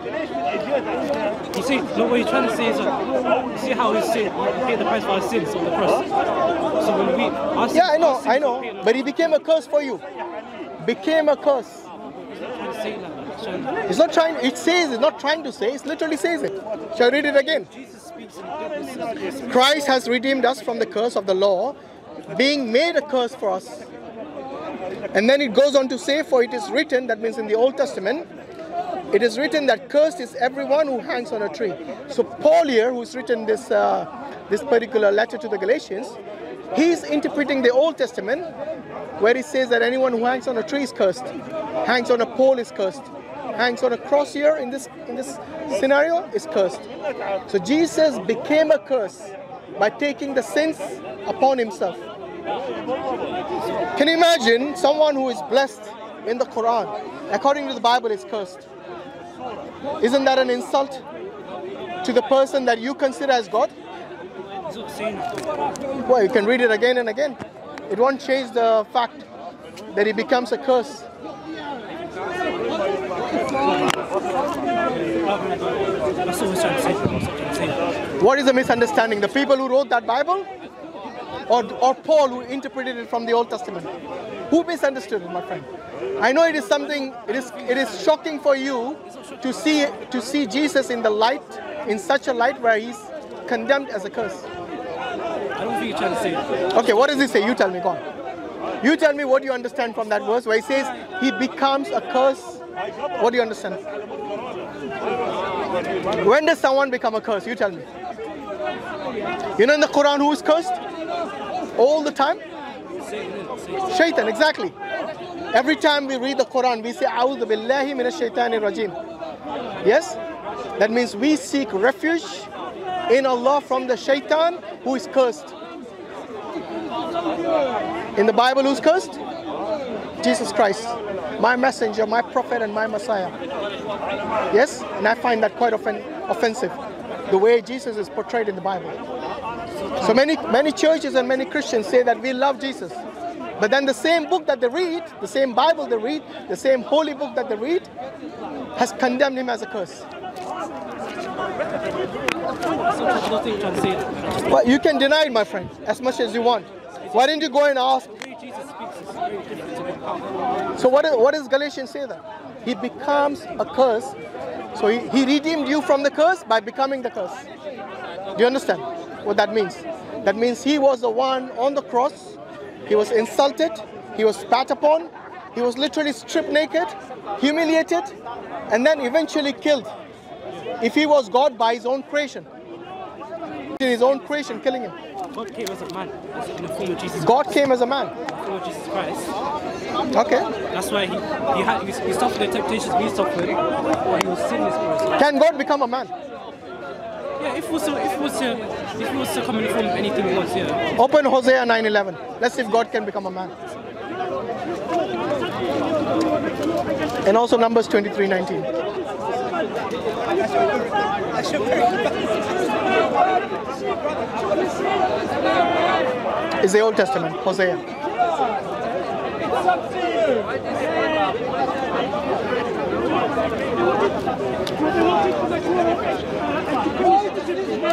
You see, look what he's trying to say is you see how he's he paid the price for our sins on the cross. So when we, our Yeah, I know, I know, but he became a curse for you. Became a curse. trying to say like that. Shall- It's not trying, it says, it's not trying to say, it literally says it. Shall I read it again? Jesus speaks Christ has redeemed us from the curse of the law, being made a curse for us. And then it goes on to say, For it is written, that means in the Old Testament, it is written that cursed is everyone who hangs on a tree. So Paul here, who's written this uh, this particular letter to the Galatians, he's interpreting the Old Testament, where he says that anyone who hangs on a tree is cursed, hangs on a pole is cursed, hangs on a cross here in this in this scenario is cursed. So Jesus became a curse by taking the sins upon himself. Can you imagine someone who is blessed in the Quran, according to the Bible, is cursed? Isn't that an insult to the person that you consider as God? Well, you can read it again and again. It won't change the fact that it becomes a curse. What is the misunderstanding? The people who wrote that Bible? Or, or Paul who interpreted it from the Old Testament? Who misunderstood it, my friend? I know it is something, it is, it is shocking for you to see, to see Jesus in the light, in such a light where he's condemned as a curse. I don't think you're trying to say. Okay, what does he say? You tell me, go on. You tell me what you understand from that verse where he says he becomes a curse. What do you understand? When does someone become a curse? You tell me. You know in the Quran who is cursed? All the time? Shaitan, exactly. Every time we read the Quran, we say, A'udhu billahi minash shaitani rajim. Yes? That means we seek refuge in Allah from the shaitan who is cursed. In the Bible, who's cursed? Jesus Christ, my messenger, my prophet, and my Messiah. Yes? And I find that quite offen- offensive, the way Jesus is portrayed in the Bible. So many, many churches and many Christians say that we love Jesus. But then the same book that they read, the same Bible they read, the same holy book that they read, has condemned him as a curse. Well, you can deny it, my friend, as much as you want. Why didn't you go and ask? So what, what does Galatians say then? He becomes a curse. So he, he redeemed you from the curse by becoming the curse. Do you understand what that means? That means he was the one on the cross. He was insulted. He was spat upon. He was literally stripped naked, humiliated, and then eventually killed. If he was God by his own creation, in his own creation, killing him. God came as a man, in the form of Jesus. God came as a man. in the form of Jesus Christ. Okay. That's why he he had he, he suffered the temptations we suffered, but he was sinless. Can God become a man? Yeah, if was if was if was to come in anything wants, yeah. Open Hosea 9:11. Let's see if God can become a man. And also Numbers 23:19. Is the Old Testament, Hosea.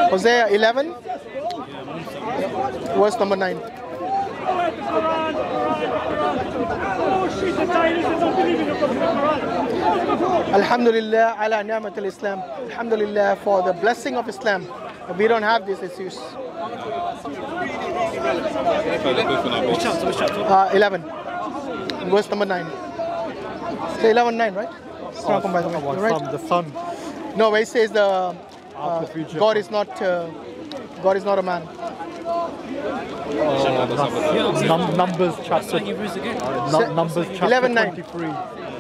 Hosea 11, verse number 9. Alhamdulillah ala ni'mat al-Islam. Alhamdulillah for the blessing of Islam. We don't have these issues. Which chapter? Which chapter? Uh, 11, verse number 9. Say 11, 9, right? It's not come the way. One You're from the sun. No, where it says the uh, God is not uh, God is not a man. Yeah, Num- numbers That's chapter. why Hebrews again. Num- numbers chapter 11, 9. 23.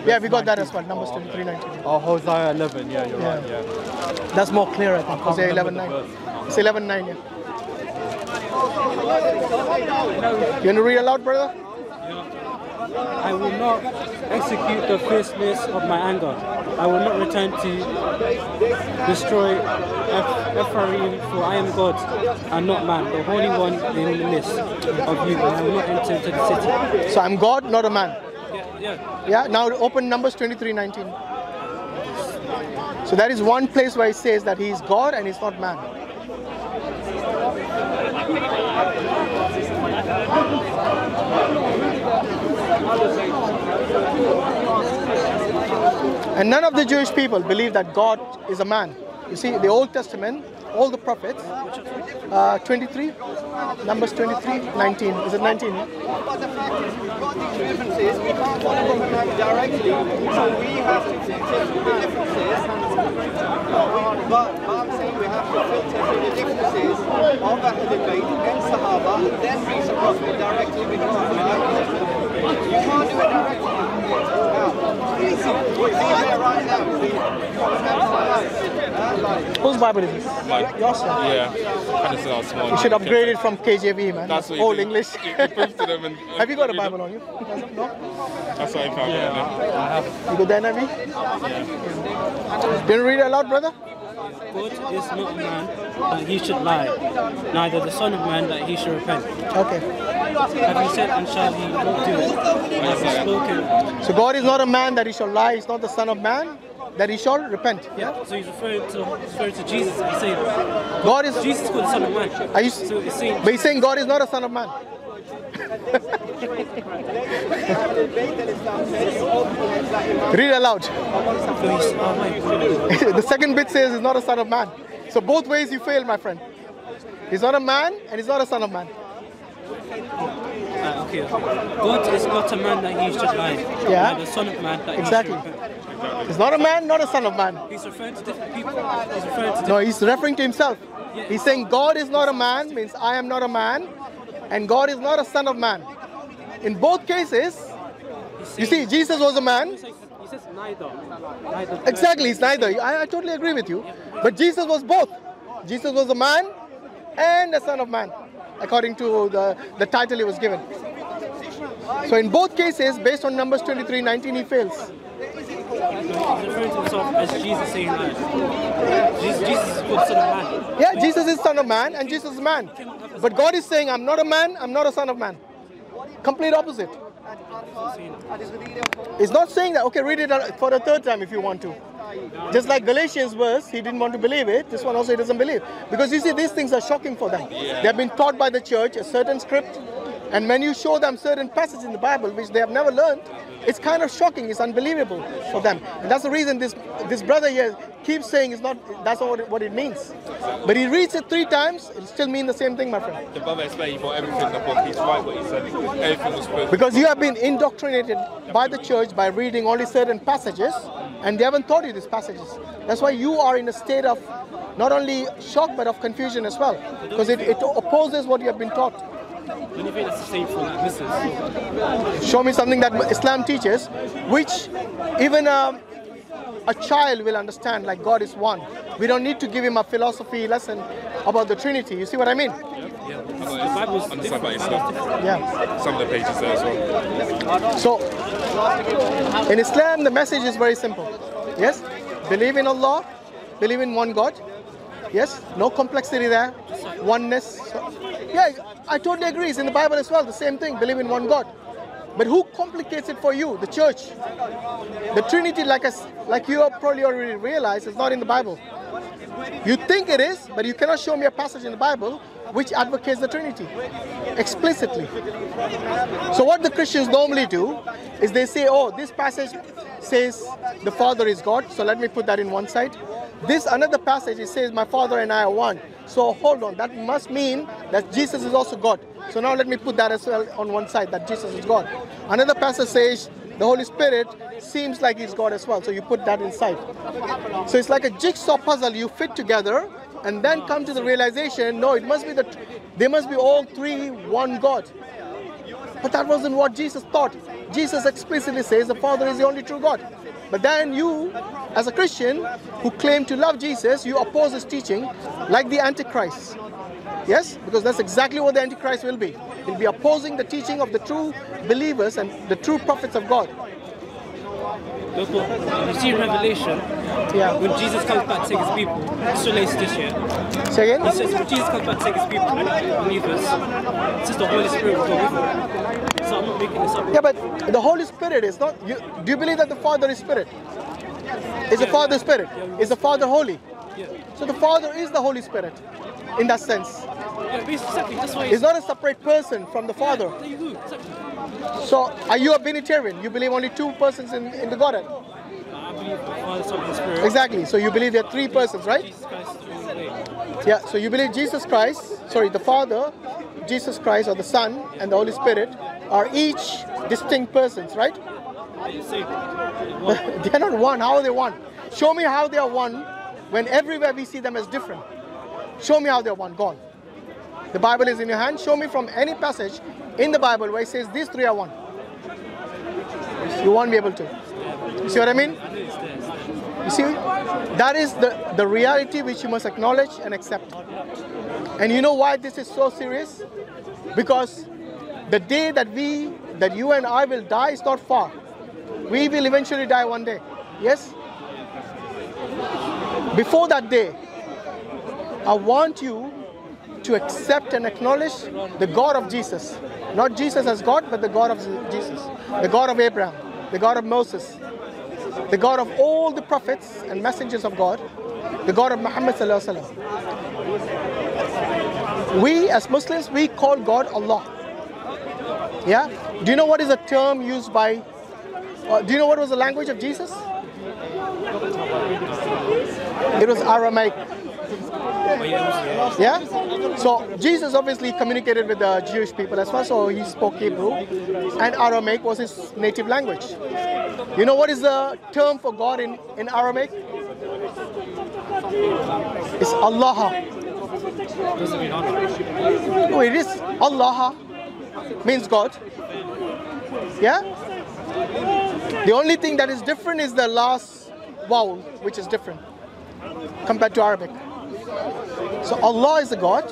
Yeah, we got that as well. Numbers 23, 19. Oh, Hosea 11. Yeah, you're Yeah. right. Yeah. That's more clear, I think. can't Hosea remember 11, 9. verse. It's 11, 9, yeah. You want to read aloud, brother? I will not execute the fierceness of my anger. I will not return to destroy Eph- Ephraim, for I am God and not man, the Holy One in the midst of you, and I will not enter into the city. So I'm God, not a man. Yeah, yeah. Yeah, now open Numbers 23, 19. So that is one place where he says that he is God and he's not man. And none of the Jewish people believe that God is a man. You see, the Old Testament, all the prophets, uh, 23, Numbers 23, 19. Is it 19? yeah? But the fact is, we've differences, we can't follow from directly, so we have to filter the differences. But, I'm saying we have to filter the differences of Ahl al-Bayt and Sahaba, then reach the Prophet directly God. You can't do it directly. It's easy. It's easier right now. See, what's happening uh, like, Whose Bible is this? Mine. Yours. Yeah. And it's our small. You should upgrade it from KJV, man. That's what Old. English. You, you prove to them and. Have you got a Bible on you? No? That's what I found. Yeah. You got the NIV? Didn't read it aloud, brother? God is not a man that he should lie, neither the Son of Man that he should repent. Okay. Having said, and shall he not do it? As he spoken. So God is not a man that he shall lie. He's not the son of man that he shall repent. Yeah, so he's referring to referring to Jesus. He's saying God is. Jesus is called the Son of Man. Are you, So saying but he's saying God is not a son of man. Read aloud. so he's, my God. the second bit says he's not a son of man. So both ways you fail, my friend. He's not a man and he's not a son of man. Ah, okay, okay. God is not a man that he should lie. Yeah. Neither the Son of Man that Exactly. he. He's not a man, not a son of man. He's referring to different people. He's referring to No, he's referring to himself. He's saying God is not a man, means I am not a man, and God is not a son of man. In both cases, you see, Jesus was a man. He says, he says neither. neither Exactly, he's neither. I, I totally agree with you. But Jesus was both. Jesus was a man and a son of man, according to the, the title he was given. So in both cases, based on Numbers 23, 19, he fails. He's referring to himself as Jesus saying that. Jesus, is Son of Man. Yeah, Jesus is son of man and Jesus is man. But God is saying, I'm not a man, I'm not a son of man. Complete opposite. It's not saying that, okay, read it for the third time if you want to. Just like Galatians verse, he didn't want to believe it. This one also he doesn't believe. Because you see, these things are shocking for them. They have been taught by the church a certain script. And when you show them certain passages in the Bible which they have never learned, it's kind of shocking. It's unbelievable for them. And that's the reason this this brother here keeps saying it's not. That's not what it, what it means. But he reads it three times. It still mean the same thing, my friend. The brother explained bought everything in the book. He's right what he said. Everything was supposed Because you have been indoctrinated by the church by reading only certain passages, and they haven't taught you these passages. That's why you are in a state of not only shock but of confusion as well, because it, it opposes what you have been taught. Don't you think that's for like misses? Show me something that Islam teaches, which even a, a child will understand, like God is one. We don't need to give him a philosophy lesson about the Trinity. You see what I mean? Yeah. The Bible's Understand about different. Islam. Yeah. Some of the pages there as well. So, in Islam, the message is very simple. Yes, believe in Allah, believe in one God. Yes, no complexity there, oneness. Yeah, I totally agree. It's in the Bible as well. The same thing. Believe in one God. But who complicates it for you? The church. The Trinity, like us, like you probably already realize, is not in the Bible. You think it is, but you cannot show me a passage in the Bible which advocates the Trinity explicitly. So what the Christians normally do is they say, oh, this passage says the Father is God, so let me put that in one side. This another passage it says my Father and I are one. So hold on, that must mean that Jesus is also God. So now let me put that as well on one side that Jesus is God. Another passage says the Holy Spirit seems like he's God as well. So you put that inside. So it's like a jigsaw puzzle you fit together and then come to the realization, no, it must be that they must be all three one God. But that wasn't what Jesus taught. Jesus explicitly says the Father is the only true God. But then you, as a Christian who claim to love Jesus, you oppose his teaching like the Antichrist. Yes? Because that's exactly what the Antichrist will be. He'll be opposing the teaching of the true believers and the true prophets of God. Look, you see Revelation, Yeah. when Jesus comes back to take his people, this relates to this year. Say He says when Jesus comes back to take his people, believers, it says the Holy Spirit will go with him. So I'm not making this up. Yeah, but the Holy Spirit is not. You, do you believe that the Father is Spirit? Is the Father Spirit? Is the Father holy? Yeah. So the Father is the Holy Spirit, in that sense. Yeah, but exactly, that's why He's not a separate person from the Father. There you go, exactly. So are you a Binitarian? You believe only two persons in, in the Godhead? I believe the Father, Son, and Spirit. Exactly. So you believe there are three persons, right? Jesus Christ is the only way. Yeah. So you believe Jesus Christ, sorry, the Father, Jesus Christ, or the Son, and the Holy Spirit are each distinct persons, right? They say one. they are not one. How are they one? Show me how they are one when everywhere we see them as different. Show me how they are one. Go on. The Bible is in your hand. Show me from any passage in the Bible where it says these three are one. You won't be able to. You see what I mean? You see, that is the, the reality which you must acknowledge and accept. And you know why this is so serious? Because the day that we, that you and I will die is not far. We will eventually die one day. Yes? Before that day, I want you to accept and acknowledge the God of Jesus. Not Jesus as God, but the God of Jesus. The God of Abraham, the God of Moses, the God of all the prophets and messengers of God, the God of Muhammad. We as Muslims we call God Allah. Yeah. Do you know what is a term used by? uh, do you know what was the language of Jesus? It was Aramaic. Yeah. So Jesus obviously communicated with the Jewish people as well. So he spoke Hebrew, and Aramaic was his native language. You know what is the term for God in, in Aramaic? It's Allah. No, it is Allah means God. Yeah? The only thing that is different is the last vowel, which is different compared to Arabic. So Allah is the God,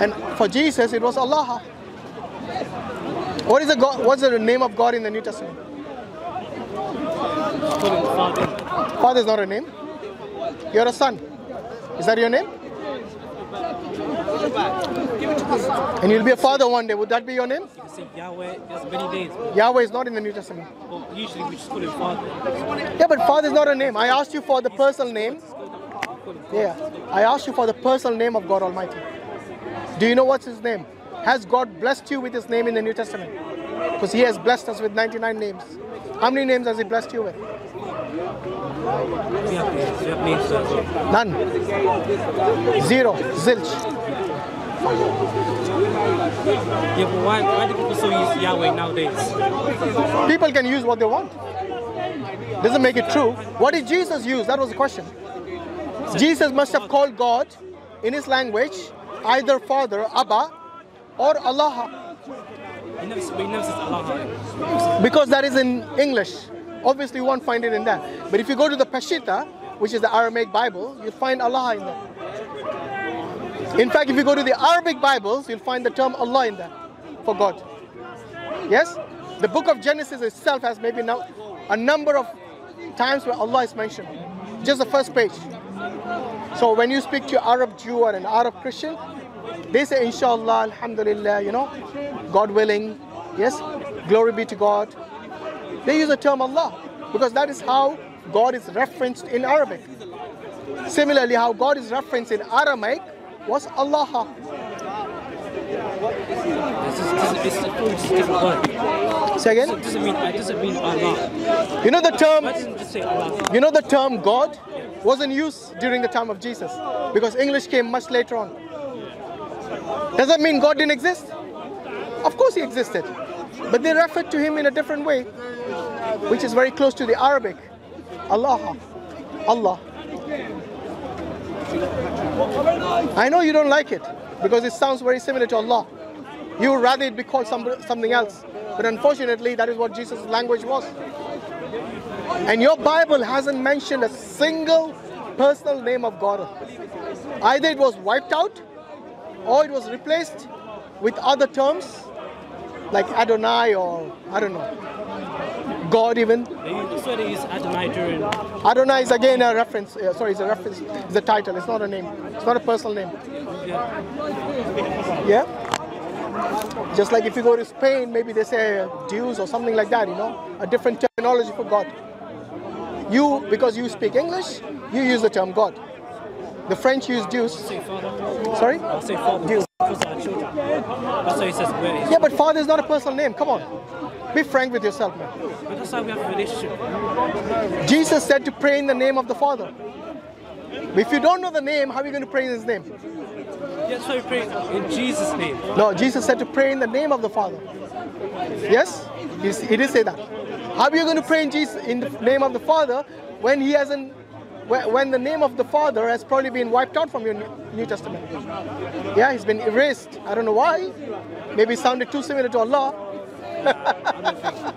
and for Jesus it was Allah. What is the God? What's the name of God in the New Testament? Call him the Father. Is not a name. You're a son. Is that your name? And you'll be a father one day. Would that be your name? You can say Yahweh, many names. Yahweh is not in the New Testament. But usually we just call him Father. Yeah, but father is not a name. I asked you for the personal name. Yeah, I ask you for the personal name of God Almighty. Do you know what's his name? Has God blessed you with his name in the New Testament? Because he has blessed us with 99 names. How many names has he blessed you with? None. Zero. Zilch. Yeah, but why, why do people still use Yahweh nowadays? People can use what they want. Doesn't make it true. What did Jesus use? That was the question. Jesus must have called God in his language either Father, Abba, or Allah, He never, he never says Allah. because that is in English. Obviously, you won't find it in that. But if you go to the Peshitta, which is the Aramaic Bible, you'll find Allah in there. In fact, if you go to the Arabic Bibles, you'll find the term Allah in there for God. Yes? The book of Genesis itself has maybe now a number of times where Allah is mentioned. Just the first page. So when you speak to Arab Jew or an Arab Christian, they say Inshallah, Alhamdulillah, you know, God willing, yes, glory be to God. They use the term Allah because that is how God is referenced in Arabic. Similarly, how God is referenced in Aramaic was Allah. Say It again. doesn't mean, it doesn't mean Allah. You know the term Why doesn't it just say Allah? You know the term God wasn't use during the time of Jesus because English came much later on. Does that mean God didn't exist? Of course he existed. But they referred to him in a different way, which is very close to the Arabic. Allah. Allah. I know you don't like it because it sounds very similar to Allah. You would rather it be called some, something else. But unfortunately, that is what Jesus' language was. And your Bible hasn't mentioned a single personal name of God. Either it was wiped out or it was replaced with other terms like Adonai or I don't know, God even. Use Adonai during. Adonai is again a reference, uh, sorry, it's a reference, it's a title, it's not a name, it's not a personal name. Yeah? Just like if you go to Spain, maybe they say Dios or something like that, you know, a different terminology for God. You, because you speak English, you use the term God. The French use Father. Sorry? Because. That's why he says. Yeah, but father is not a personal name. Come on. Be frank with yourself, man. But that's how we have a relationship. Jesus said to pray in the name of the Father. If you don't know the name, how are you going to pray in his name? Why we pray in Jesus' name. No, Jesus said to pray in the name of the Father. Yes? He did say that. How are you going to pray in Jesus in the name of the Father when he hasn't when the name of the Father has probably been wiped out from your New Testament? Yeah, he's been erased. I don't know why. Maybe it sounded too similar to Allah.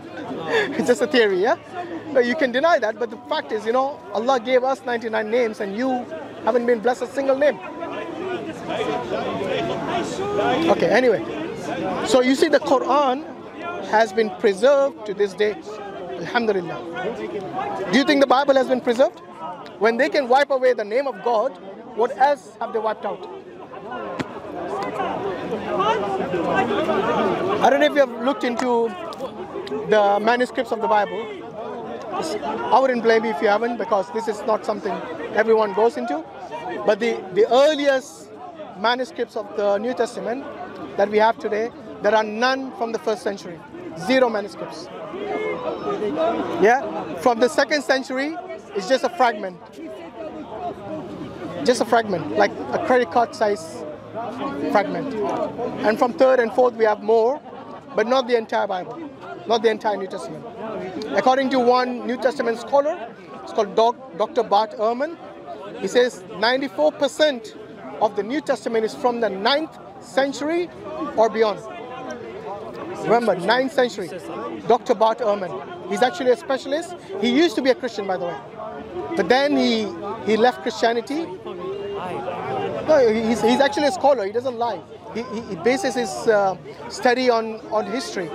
it's just a theory, yeah? But you can deny that, but the fact is, you know, Allah gave us 99 names and you haven't been blessed a single name. Okay, anyway. So you see, the Quran has been preserved to this day. Alhamdulillah. Do you think the Bible has been preserved? When they can wipe away the name of God, what else have they wiped out? I don't know if you have looked into the manuscripts of the Bible. I wouldn't blame you if you haven't because this is not something everyone goes into. But the, the earliest manuscripts of the New Testament that we have today, there are none from the first century. Zero manuscripts. Yeah? From the second century, it's just a fragment. Just a fragment, like a credit card size fragment. And from third and fourth, we have more, but not the entire Bible, not the entire New Testament. According to one New Testament scholar, it's called Doc, Dr. Bart Ehrman, he says 94% of the New Testament is from the 9th century or beyond. Remember, 9th century. Dr. Bart Ehrman. He's actually a specialist. He used to be a Christian, by the way. But then he, he left Christianity. No, he's, he's actually a scholar. He doesn't lie. He, he, he bases his uh, study on, on history.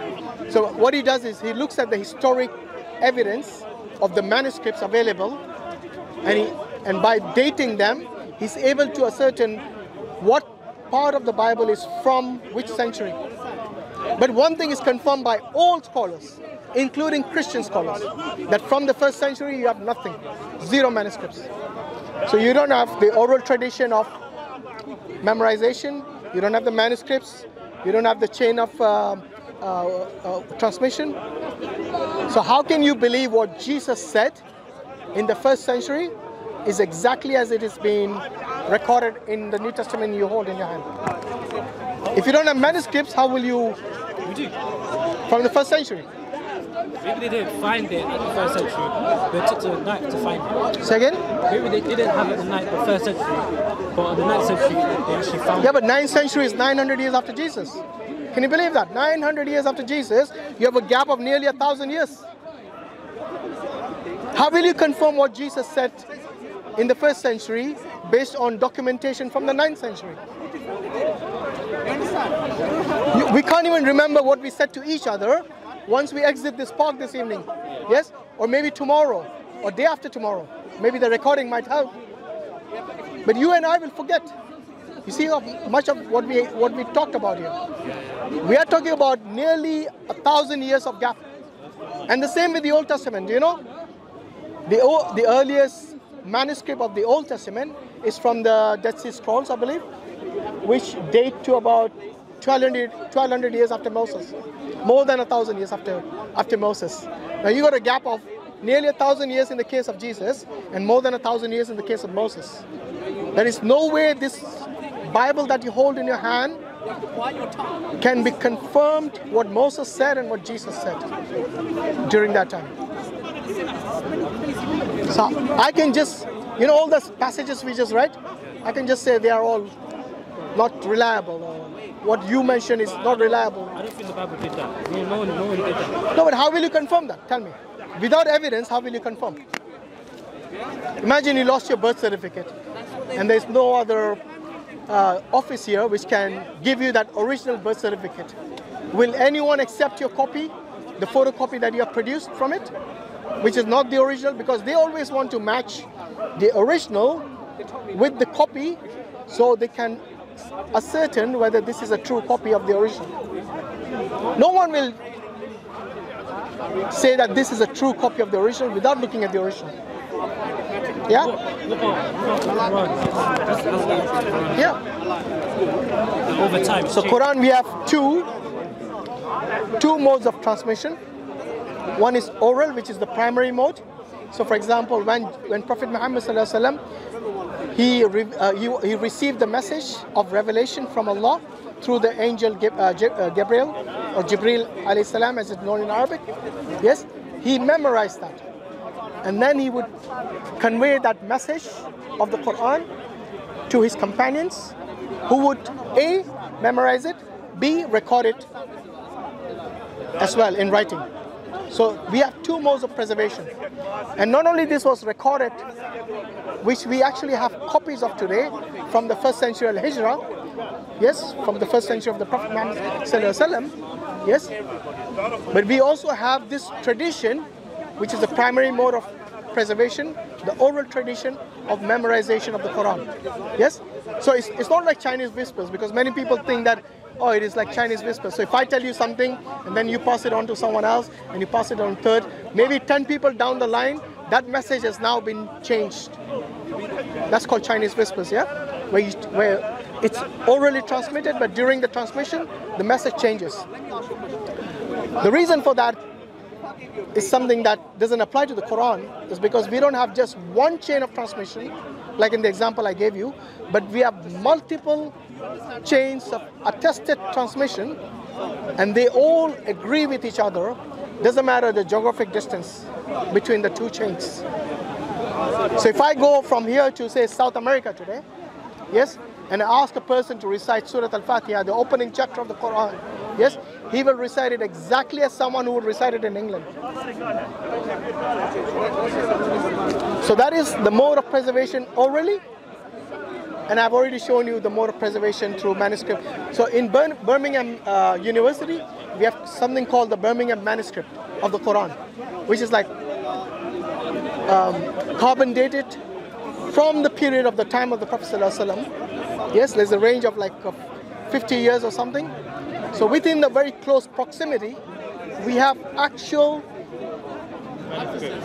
So what he does is he looks at the historic evidence of the manuscripts available, and he, and by dating them, he's able to ascertain what part of the Bible is from which century. But one thing is confirmed by all scholars, including Christian scholars, that from the first century you have nothing, zero manuscripts. So you don't have the oral tradition of memorization, you don't have the manuscripts, you don't have the chain of uh, uh, uh, transmission. So how can you believe what Jesus said in the first century is exactly as it is being recorded in the New Testament you hold in your hand? If you don't have manuscripts, how will you We do. from the first century? Maybe they didn't find it at the first century, but it took to a night to find it. Second? Maybe they didn't have it in the night the first century, but in the ninth century they actually found Yeah, it. but ninth century is 900 years after Jesus. Can you believe that? 900 years after Jesus, you have a gap of nearly a thousand years. How will you confirm what Jesus said in the first century based on documentation from the ninth century? We can't even remember what we said to each other once we exit this park this evening. Yes? Or maybe tomorrow, or day after tomorrow. Maybe the recording might help. But you and I will forget. You see much of what we what we talked about here. We are talking about nearly a thousand years of gap. And the same with the Old Testament. You know? The the earliest manuscript of the Old Testament is from the Dead Sea Scrolls, I believe, which date to about 1200, 1200 years after Moses, more than a thousand years after after Moses. Now you got a gap of nearly a thousand years in the case of Jesus, and more than a thousand years in the case of Moses. There is no way this Bible that you hold in your hand can be confirmed what Moses said and what Jesus said during that time. So I can just, you know, all the passages we just read, I can just say they are all not reliable. What you mentioned is not reliable. I don't think the Bible did that. No, no one, no one did that. No, but how will you confirm that? Tell me. Without evidence, how will you confirm? Imagine you lost your birth certificate and there's no other uh, office here which can give you that original birth certificate. Will anyone accept your copy, the photocopy that you have produced from it, which is not the original? Because they always want to match the original with the copy so they can ascertain whether this is a true copy of the original. No one will say that this is a true copy of the original without looking at the original. Yeah? Look at look at Quran. That's, that's like Quran. Yeah. Over time. So Quran we have two two modes of transmission. One is oral, which is the primary mode. So for example, when when Prophet Muhammad he, re, uh, he he received the message of revelation from Allah through the angel uh, uh, Gabriel or Jibril alayhi salam as it's known in Arabic. Yes, he memorized that. And then he would convey that message of the Quran to his companions who would A, memorize it, B, record it as well in writing. So we have two modes of preservation. And not only this was recorded, which we actually have copies of today from the first century al Hijrah, yes, from the first century of the Prophet Muhammad, sallallahu yes, but we also have this tradition, which is the primary mode of preservation, the oral tradition of memorization of the Quran. Yes? So it's, it's not like Chinese whispers because many people think that, oh, it is like Chinese whispers. So if I tell you something and then you pass it on to someone else and you pass it on third, maybe 10 people down the line, that message has now been changed. That's called Chinese whispers, yeah? Where, you, where it's orally transmitted, but during the transmission, the message changes. The reason for that is something that doesn't apply to the Quran is because we don't have just one chain of transmission, like in the example I gave you, but we have multiple chains of attested transmission, and they all agree with each other. Doesn't matter the geographic distance between the two chains. So if I go from here to say South America today, yes, and I ask a person to recite Surah Al-Fatiha, the opening chapter of the Quran, yes, he will recite it exactly as someone who would recite it in England. So that is the mode of preservation orally, and I've already shown you the mode of preservation through manuscript. So in Bir- Birmingham uh, University, we have something called the Birmingham manuscript of the Quran, which is like um, carbon dated from the period of the time of the Prophet ﷺ. Yes, there's a range of like of 50 years or something. So within the very close proximity, we have actual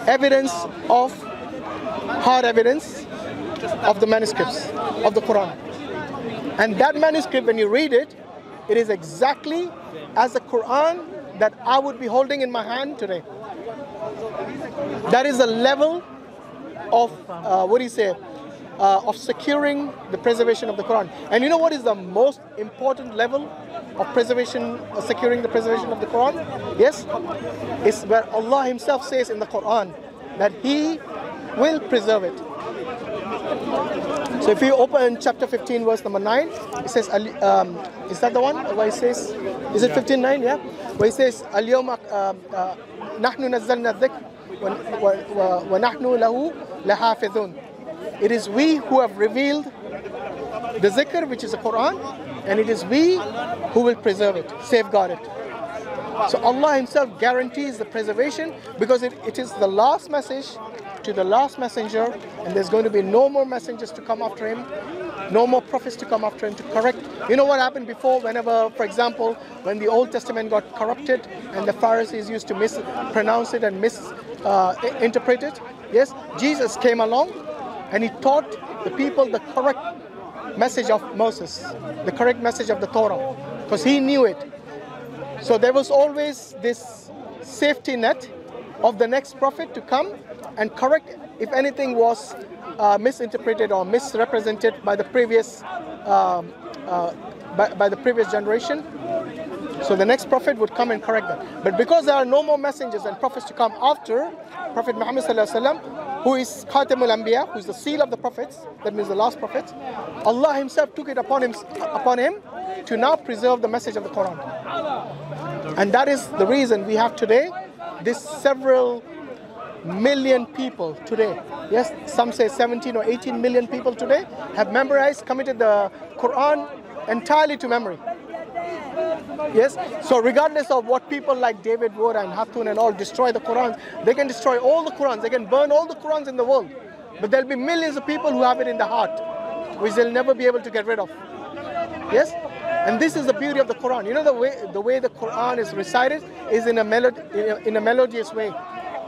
evidence of hard evidence of the manuscripts of the Quran. And that manuscript, when you read it, it is exactly as the Quran that I would be holding in my hand today. That is the level of, uh, what do you say, uh, of securing the preservation of the Quran. And you know what is the most important level of preservation, uh, securing the preservation of the Quran? Yes, it's where Allah Himself says in the Quran that He will preserve it. So if you open chapter 15, verse number 9, it says, Ali- um, is that the one where it says, is it 15, 9? Yeah? Where it says, اليوم um, uh, نحن نزلنا الذكر ون- و- و- ونحن له لحافظون. It is we who have revealed the zikr, which is the Quran, and it is we who will preserve it, safeguard it. So Allah Himself guarantees the preservation because it, it is the last message to the last messenger, and there's going to be no more messengers to come after him, no more prophets to come after him to correct. You know what happened before? Whenever, for example, when the Old Testament got corrupted and the Pharisees used to mispronounce it and misinterpret uh, it, yes, Jesus came along and he taught the people the correct message of Moses, the correct message of the Torah, because he knew it. So there was always this safety net of the next prophet to come and correct if anything was uh, misinterpreted or misrepresented by the previous um, uh, by, by the previous generation. So the next prophet would come and correct that. But because there are no more messengers and prophets to come after Prophet Muhammad wasallam, who is Khatamul Anbiya, who is the seal of the prophets, that means the last prophet, Allah Himself took it upon him upon him to now preserve the message of the Quran. And that is the reason we have today this several million people today. Yes, some say 17 or 18 million people today have memorized, committed the Quran entirely to memory. Yes, so regardless of what people like David Wood and Hatun and all destroy the Quran, they can destroy all the Qurans, they can burn all the Qurans in the world. But there'll be millions of people who have it in the heart, which they'll never be able to get rid of. Yes? And this is the beauty of the Quran. You know the way the way the Quran is recited is in a melody in a, melodious way.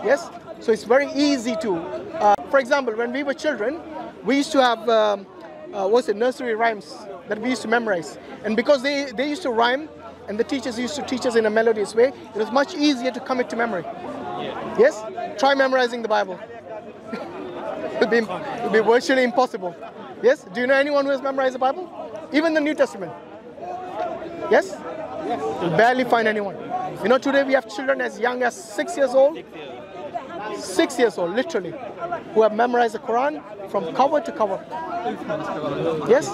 Yes? So it's very easy to uh, for example, when we were children, we used to have um, uh, what's it, nursery rhymes that we used to memorize. And because they, they used to rhyme and the teachers used to teach us in a melodious way, it was much easier to commit to memory. Yes? Try memorizing the Bible. it'll, be, it'll be virtually impossible. Yes? Do you know anyone who has memorized the Bible? Even the New Testament. Yes? You'll barely find anyone. You know, today we have children as young as six years old. Six years old, literally, who have memorized the Quran from cover to cover. Yes?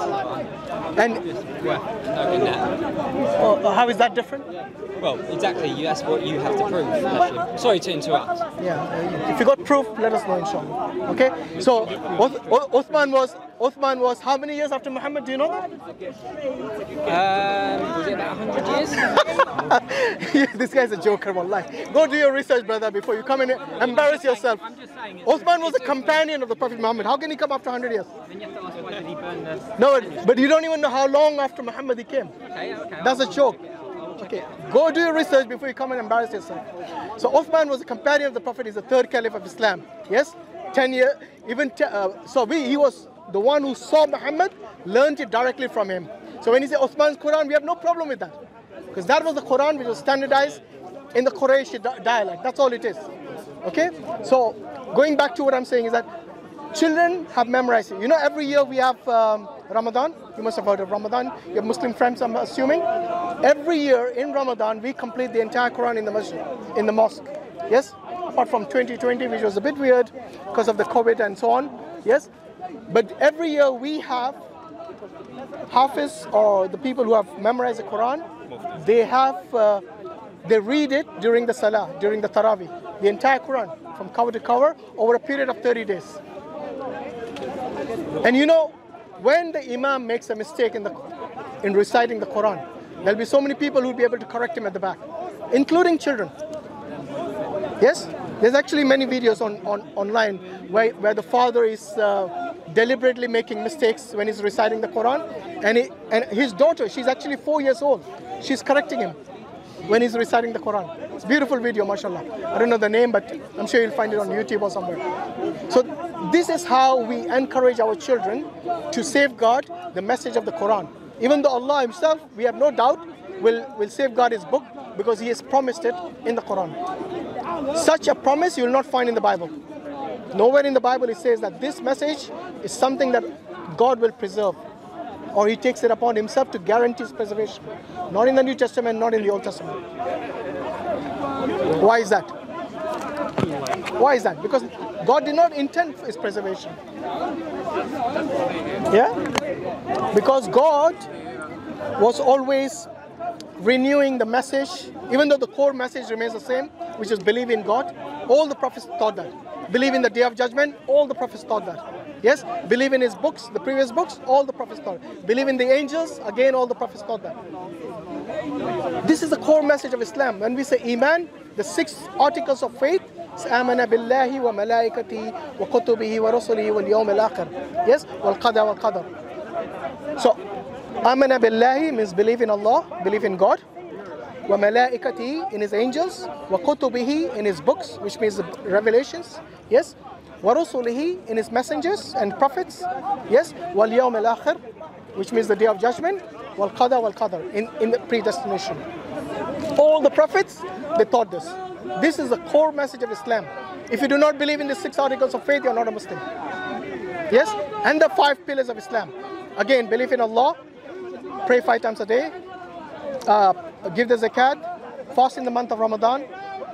And oh, how is that different? Well, exactly. You, that's what you have to prove. Actually. Sorry to interrupt. Yeah. If you got proof, let us know, inshallah. Okay. So Uth- Uth- Uthman was Uthman was how many years after Muhammad? Do you know that? Um, was it about 100 years? this guy's a joker, wallahi. Go do your research, brother, before you come in and embarrass yourself. Uthman was a companion of the Prophet Muhammad. How can he come after 100 years? Then you have to ask why did he burn the... No, but you don't even know how long after Muhammad he came. That's a joke. Okay, go do your research before you come and embarrass yourself. So Uthman was a companion of the Prophet. He's the third caliph of Islam. Yes, ten years, even uh, so. We, he was the one who saw Muhammad, learned it directly from him. So when he say Uthman's Quran, we have no problem with that, because that was the Quran which was standardized in the Quraysh di- dialect. That's all it is. Okay. So going back to what I'm saying is that children have memorized it. You know, every year we have um, Ramadan. You must have heard of Ramadan. You have Muslim friends, I'm assuming. Every year in Ramadan, we complete the entire Quran in the masjid, in the mosque. Yes? Apart from 2020, which was a bit weird because of the COVID and so on. Yes? But every year we have Hafiz or the people who have memorized the Quran, they have, uh, they read it during the Salah, during the Taraweeh, the entire Quran, from cover to cover, over a period of 30 days. And you know, when the Imam makes a mistake in, the, in reciting the Quran, there'll be so many people who'll be able to correct him at the back, including children. Yes? There's actually many videos on, on online where, where the father is uh, deliberately making mistakes when he's reciting the Quran, and, he, and his daughter, she's actually four years old, she's correcting him when he's reciting the Quran. It's a beautiful video, mashallah. I don't know the name, but I'm sure you'll find it on YouTube or somewhere. So this is how we encourage our children to safeguard the message of the Quran. Even though Allah Himself, we have no doubt, will, will safeguard His book because He has promised it in the Quran. Such a promise you will not find in the Bible. Nowhere in the Bible it says that this message is something that God will preserve or he takes it upon himself to guarantee its preservation. Not in the New Testament, not in the Old Testament. Why is that? Why is that? Because God did not intend its preservation. Yeah? Because God was always renewing the message, even though the core message remains the same, which is believe in God. All the prophets taught that. Believe in the day of judgment, all the prophets taught that. Yes? Believe in his books, the previous books, all the prophets taught. Believe in the angels, again, all the prophets taught that. This is the core message of Islam. When we say Iman, the six articles of faith, is آمن بالله وملائكته وكتبه ورسله واليوم الآخر. Yes? والقدر والقدر. So, آمن بالله means believe in Allah, believe in God. وملائكته in his angels. وكتبه in his books, which means the revelations. Yes? ورسله in his messengers and prophets. Yes? واليوم الآخر, which means the day of judgment. والقدر والقدر in, in the predestination. All the prophets, they taught this. This is the core message of Islam. If you do not believe in the six articles of faith, you are not a Muslim. Yes? And the five pillars of Islam. Again, believe in Allah, pray five times a day, uh, give the zakat, fast in the month of Ramadan,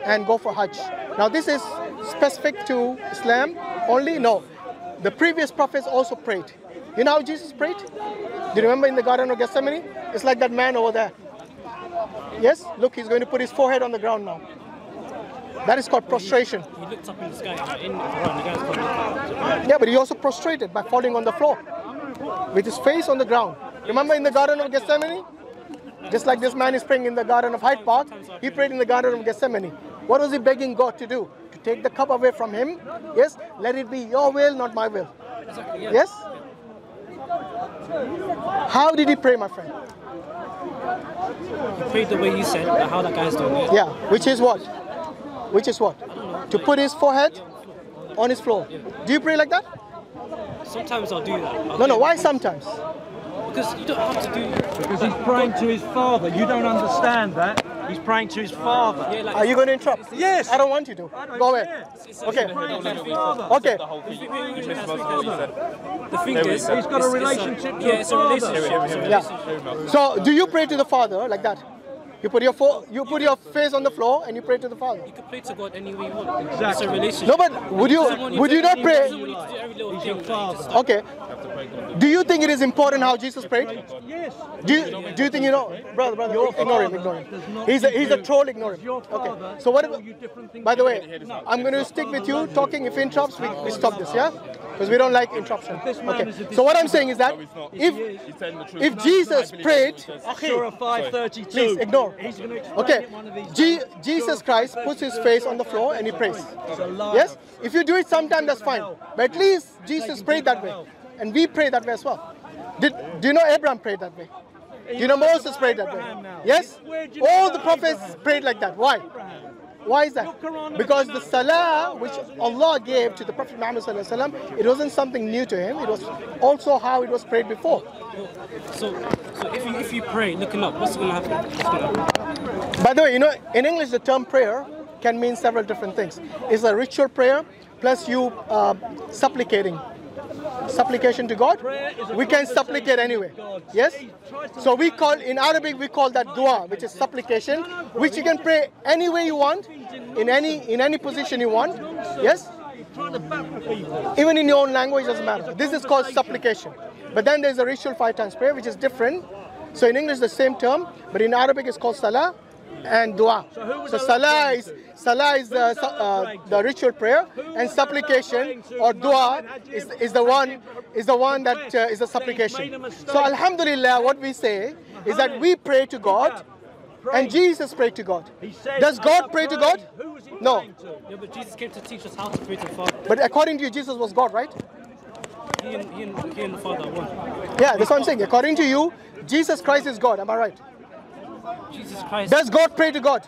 and go for Hajj. Now, this is specific to Islam only? No. The previous prophets also prayed. You know how Jesus prayed? Do you remember in the Garden of Gethsemane? It's like that man over there. Yes? Look, he's going to put his forehead on the ground now. That is called prostration. He looked up in the sky. In the Quran, the guy's called look up. Yeah, but he also prostrated by falling on the floor with his face on the ground. Remember in the Garden of Gethsemane? Just like this man is praying in the Garden of Hyde Park, he prayed in the Garden of Gethsemane. What was he begging God to do? To take the cup away from him? Yes? Let it be your will, not my will. Yes? How did he pray, my friend? He prayed the way he said, like how that guy's doing it. Yeah, which is what? Which is what? To put his forehead on his floor. Do you pray like that? Sometimes I'll do that. I'll No, no, why sometimes? Because you don't have to do Because he's praying to his father. You don't understand that. He's praying to his father. Yeah, like Are you going to interrupt? Yes. I don't want you to. Go away. Okay. Praying to his father. Okay. The thing. You You missed missed most of what you said. the thing Here we is. He's got a it's- it's relationship to yeah, it's a father. relationship. Here we It's a go. Yeah. So, do you pray to the Father like that? You put your fo- you put your face on the floor and you pray to the Father. You can pray to God any way you want. It's Exactly. a relationship. No, but would you Doesn't would you not pray? doesn't want you to do every little He's thing, your like, father. just- Okay. Do you think it is important how Jesus prayed? Yes. Do you, do you think you know, brother, brother? Your ignore him, ignore him. He's a he's a troll. Ignore him. Okay. So what? tell About, you different things by the way, I'm going to stick with you talking. If interrupts, we, we stop this. Yeah. Because we don't like interruption. Okay. So what I'm saying is that No, if He's telling the truth. if Jesus prayed, Surah 532. please ignore. He's going to explain Okay, it one of these Je- Jesus Christ puts his face on the floor and he prays. It's a lie. Yes? If you do it sometime, that's fine. But at least Jesus prayed that way. And we pray that way as well. Did, do you know Abraham prayed that way? Do you know Moses prayed that way? Yes? All the prophets prayed like that. Why? Why is that? Because the salah which Allah gave to the Prophet Muhammad sallallahu alaihi wasallam, it wasn't something new to him. It was also how it was prayed before. So, so if you if you pray looking up, what's? What's gonna happen? By the way, you know, in English, the term prayer can mean several different things. It's a ritual prayer plus you uh, supplicating. Supplication to God. We can supplicate anyway. Yes? So we call, in Arabic, we call that dua, which is supplication, which you can pray any way you want, in any, in any position you want. Yes? Even in your own language, doesn't matter. This is called supplication. But then there's a ritual five times prayer, which is different. So in English, the same term, but in Arabic, it's called salah and dua. So salah is salah is the su- uh, the ritual prayer, and supplication or dua is, is the one is the one that uh, is a supplication. So Alhamdulillah, what we say is that we pray to God, and Jesus prayed to God. Does God pray to God? Who was he No. Yeah, but Jesus came to teach us how to pray to the Father. But according to you, Jesus was God, right? He and, he and, he and the Father are one. Yeah, that's what I'm saying. According to you, Jesus Christ is God. Am I right? Jesus Christ. Does God pray to God?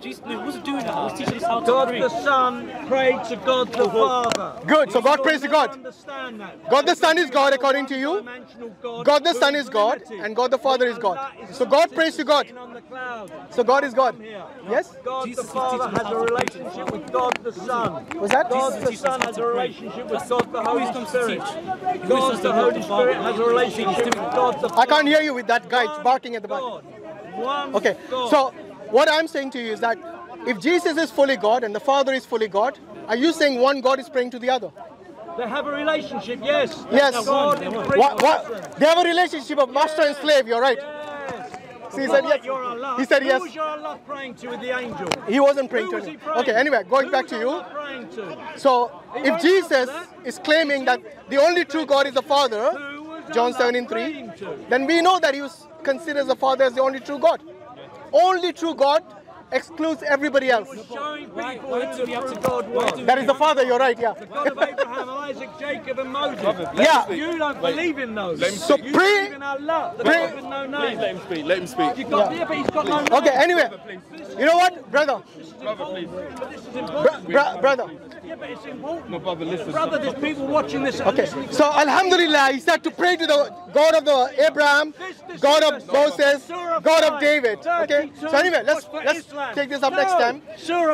Jesus no, he wasn't doing that. He teaching us how to God pray. the Son prayed to God the Father. Good. So God prays to God. Understand that. God the Son is God according to you. God, God the Son is God, and God the Father is God. So God prays to God. sitting on the cloud. So God is God. Yes? God the Father has a relationship with God the Son. Was that? God the Son has a relationship with God the who Holy he's come to Spirit. teach. He wants God the Holy. Spirit has a relationship with God the Father. I can't hear you with that guy One barking at the back. Okay, so what I'm saying to you is that if Jesus is fully God and the Father is fully God, are you saying one God is praying to the other? They have a relationship, yes. Yes. What, what? They have a relationship of master and slave, you're right. Yes. So he said yes. Your. He said Who yes. was your Allah praying to with the angel? He wasn't praying Who to was him. praying? Okay, anyway, going Who back to you. Praying to? So He if Jesus is claiming that the only true God is the Father, John Allah 17 3, then we know that he was, considers the Father as the only true God. Only true God excludes everybody else. Showing people Why- why who do the we have true to- God was. That is the Father, you're right, yeah. The God of Abraham, Isaac, Jacob, and Moses. Yeah. You don't believe in those. Let him So you pray- believe in Allah, the pray- God with no Please name. let him speak. Let him speak. You got, yeah. but he's got no name. Okay, anyway, you know what, brother? Brother, please. But this is Br- important. br- brother. Yeah, but it's important. No, brother, listen. Brother, there's people watching this. Okay, so Alhamdulillah, he said to pray to the God of the Abraham, God of Moses, God of David. Okay, so anyway, let's let's take this up next time.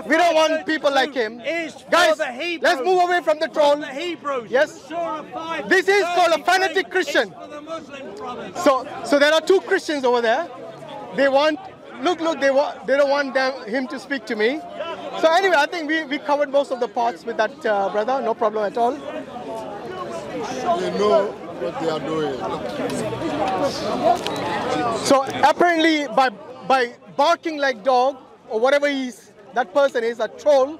We don't want people like him. Guys, let's move away from the troll. The Hebrews. Yes. Surah This is called a fanatic Christian. the Muslim brothers. So so there are two Christians over there. They want look look they want they don't want them him to speak to me. So anyway, I think we, we covered most of the parts with that uh, brother, no problem at all. They know what they are doing. So apparently, by by barking like dog or whatever he's that person is a troll,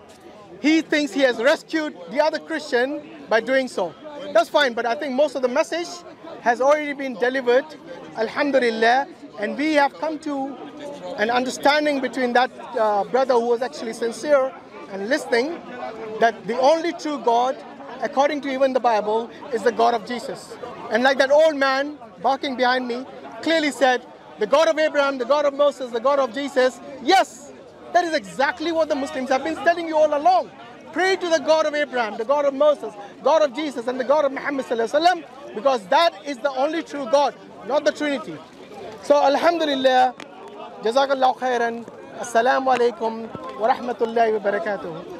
he thinks he has rescued the other Christian by doing so. That's fine, but I think most of the message has already been delivered, Alhamdulillah, and we have come to an understanding between that uh, brother who was actually sincere and listening that the only true God, according to even the Bible, is the God of Jesus. And like that old man barking behind me clearly said, the God of Abraham, the God of Moses, the God of Jesus, yes, that is exactly what the Muslims have been telling you all along. Pray to the God of Abraham, the God of Moses, God of Jesus, and the God of Muhammad because that is the only true God, not the Trinity. So, Alhamdulillah, Jazakallah khairan. Assalamu alaikum wa rahmatullahi wa barakatuh.